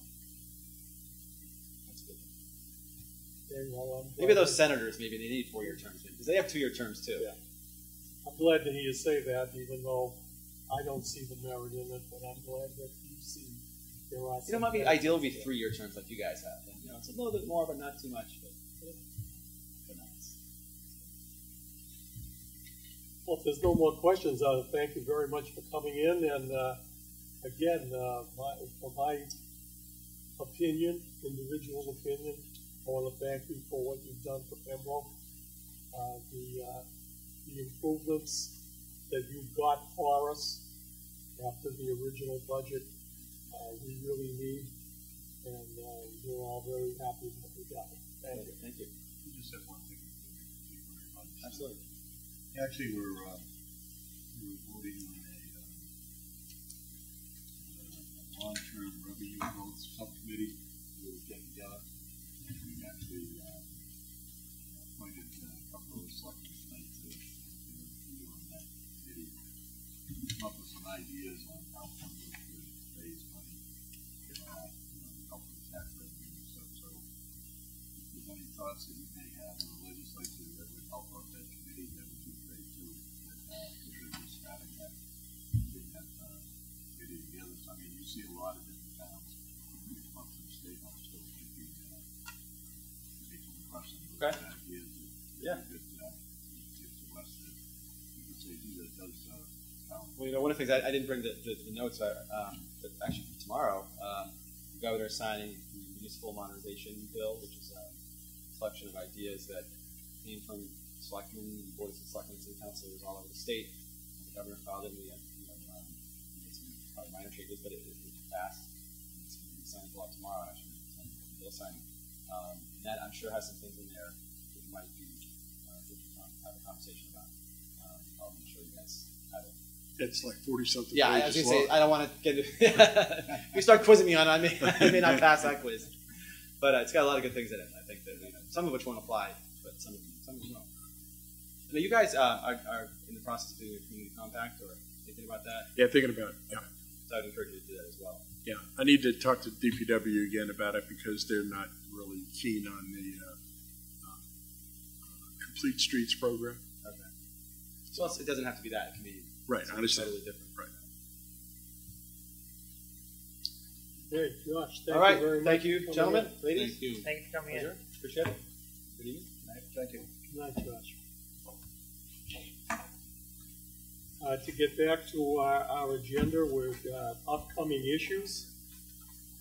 that's a good thing. Okay, well, Maybe those senators, maybe they need four-year terms because they have two-year terms too. Yeah. I'm glad to hear you say that, even though I don't see the merit in it, but I'm glad that you see there are You know, might be ideal would be three-year terms like you guys have. And, you know, it's a little bit more, but not too much. Well, if there's no more questions, uh, thank you very much for coming in, and, uh, again, uh, my, for my opinion, individual opinion, I wanna thank you for what you've done for Pembroke. Uh, the, uh, the improvements that you got for us after the original budget, uh, we really need, and, uh, we're all very happy that we got it. Thank you. Thank you. We just have one thing. Thank you very much. Absolutely. Actually, we're, uh, we were voting on a, uh, long-term revenue growth subcommittee. Of things I, I didn't bring the, the, the notes, uh, um, but actually tomorrow, um, the governor is signing the municipal modernization bill, which is a collection of ideas that came from selectmen, boards of selectmen, city councilors all over the state. The governor filed it, and we have, you know, um, probably minor changes, but it, it, it passed. It's going to be signed lot tomorrow, actually, bill signing. Um, and that I'm sure has some things in there that might be uh, to have a conversation about. Um, I'll make sure you guys have it. It's like forty-something Yeah, I was gonna say. I don't want to get. if you start quizzing me on, it, I may I may not pass that quiz, but uh, it's got a lot of good things in it. I think that you know, some of which won't apply, but some of them, some of them will. Now, you guys uh, are, are in the process of doing a community compact or thinking about that. Yeah, thinking about it, yeah. So I'd encourage you to do that as well. Yeah, I need to talk to DPW again about it because they're not really keen on the, uh, uh, Complete Streets program. Okay. So it doesn't have to be that. It can be Right, I something understand. totally different. Right. Hey, Josh, thank All right. you very much. Thank for you, coming gentlemen, in. ladies. Thank you. Thank you for coming in. Pleasure. Appreciate it. Good evening. Thank you. Good night, Josh. Uh, to get back to our, our agenda with, uh, upcoming issues.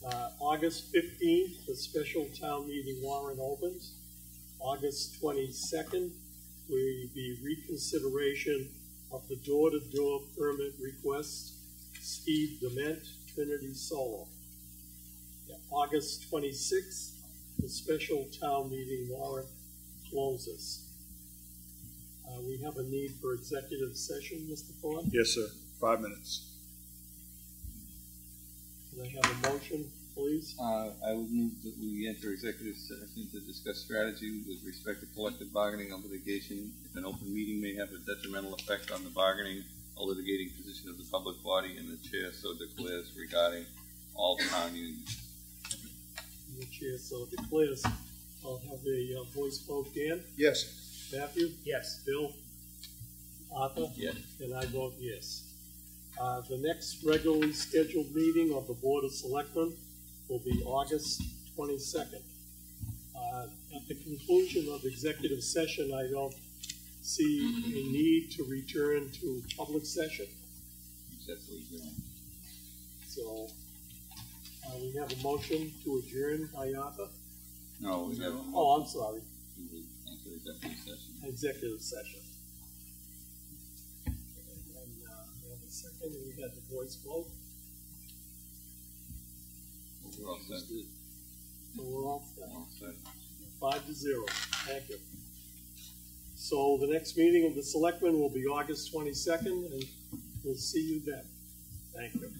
Uh, August fifteenth, the special town meeting warrant opens. August twenty-second, will be reconsideration of the door-to-door permit request. Steve Dement, Trinity Solar. Yeah, August twenty-sixth, the special town meeting warrant closes. Uh, we have a need for executive session, Mr. Thorne. Yes, sir. Five minutes. Can I have a motion, please? Uh, I would move that we enter executive session to discuss strategy with respect to collective bargaining and litigation. If an open meeting may have a detrimental effect on the bargaining or litigating position of the public body, and the chair so declares regarding all town unions. And The chair so declares. I'll have a uh, voice vote. Dan? Yes. Matthew? Yes. Bill? Arthur? Yes. And I vote yes. Uh, the next regularly scheduled meeting of the Board of Selectmen will be August twenty-second. Uh, at the conclusion of executive session, I don't see a need to return to public session. So, uh, we have a motion to adjourn by No, we have a Oh, I'm sorry, executive session. executive session. And, uh, we have a second, and we got the voice vote, We're all set. we're all set. All set. Five to zero, thank you. So the next meeting of the selectmen will be August twenty-second, and we'll see you then. Thank you.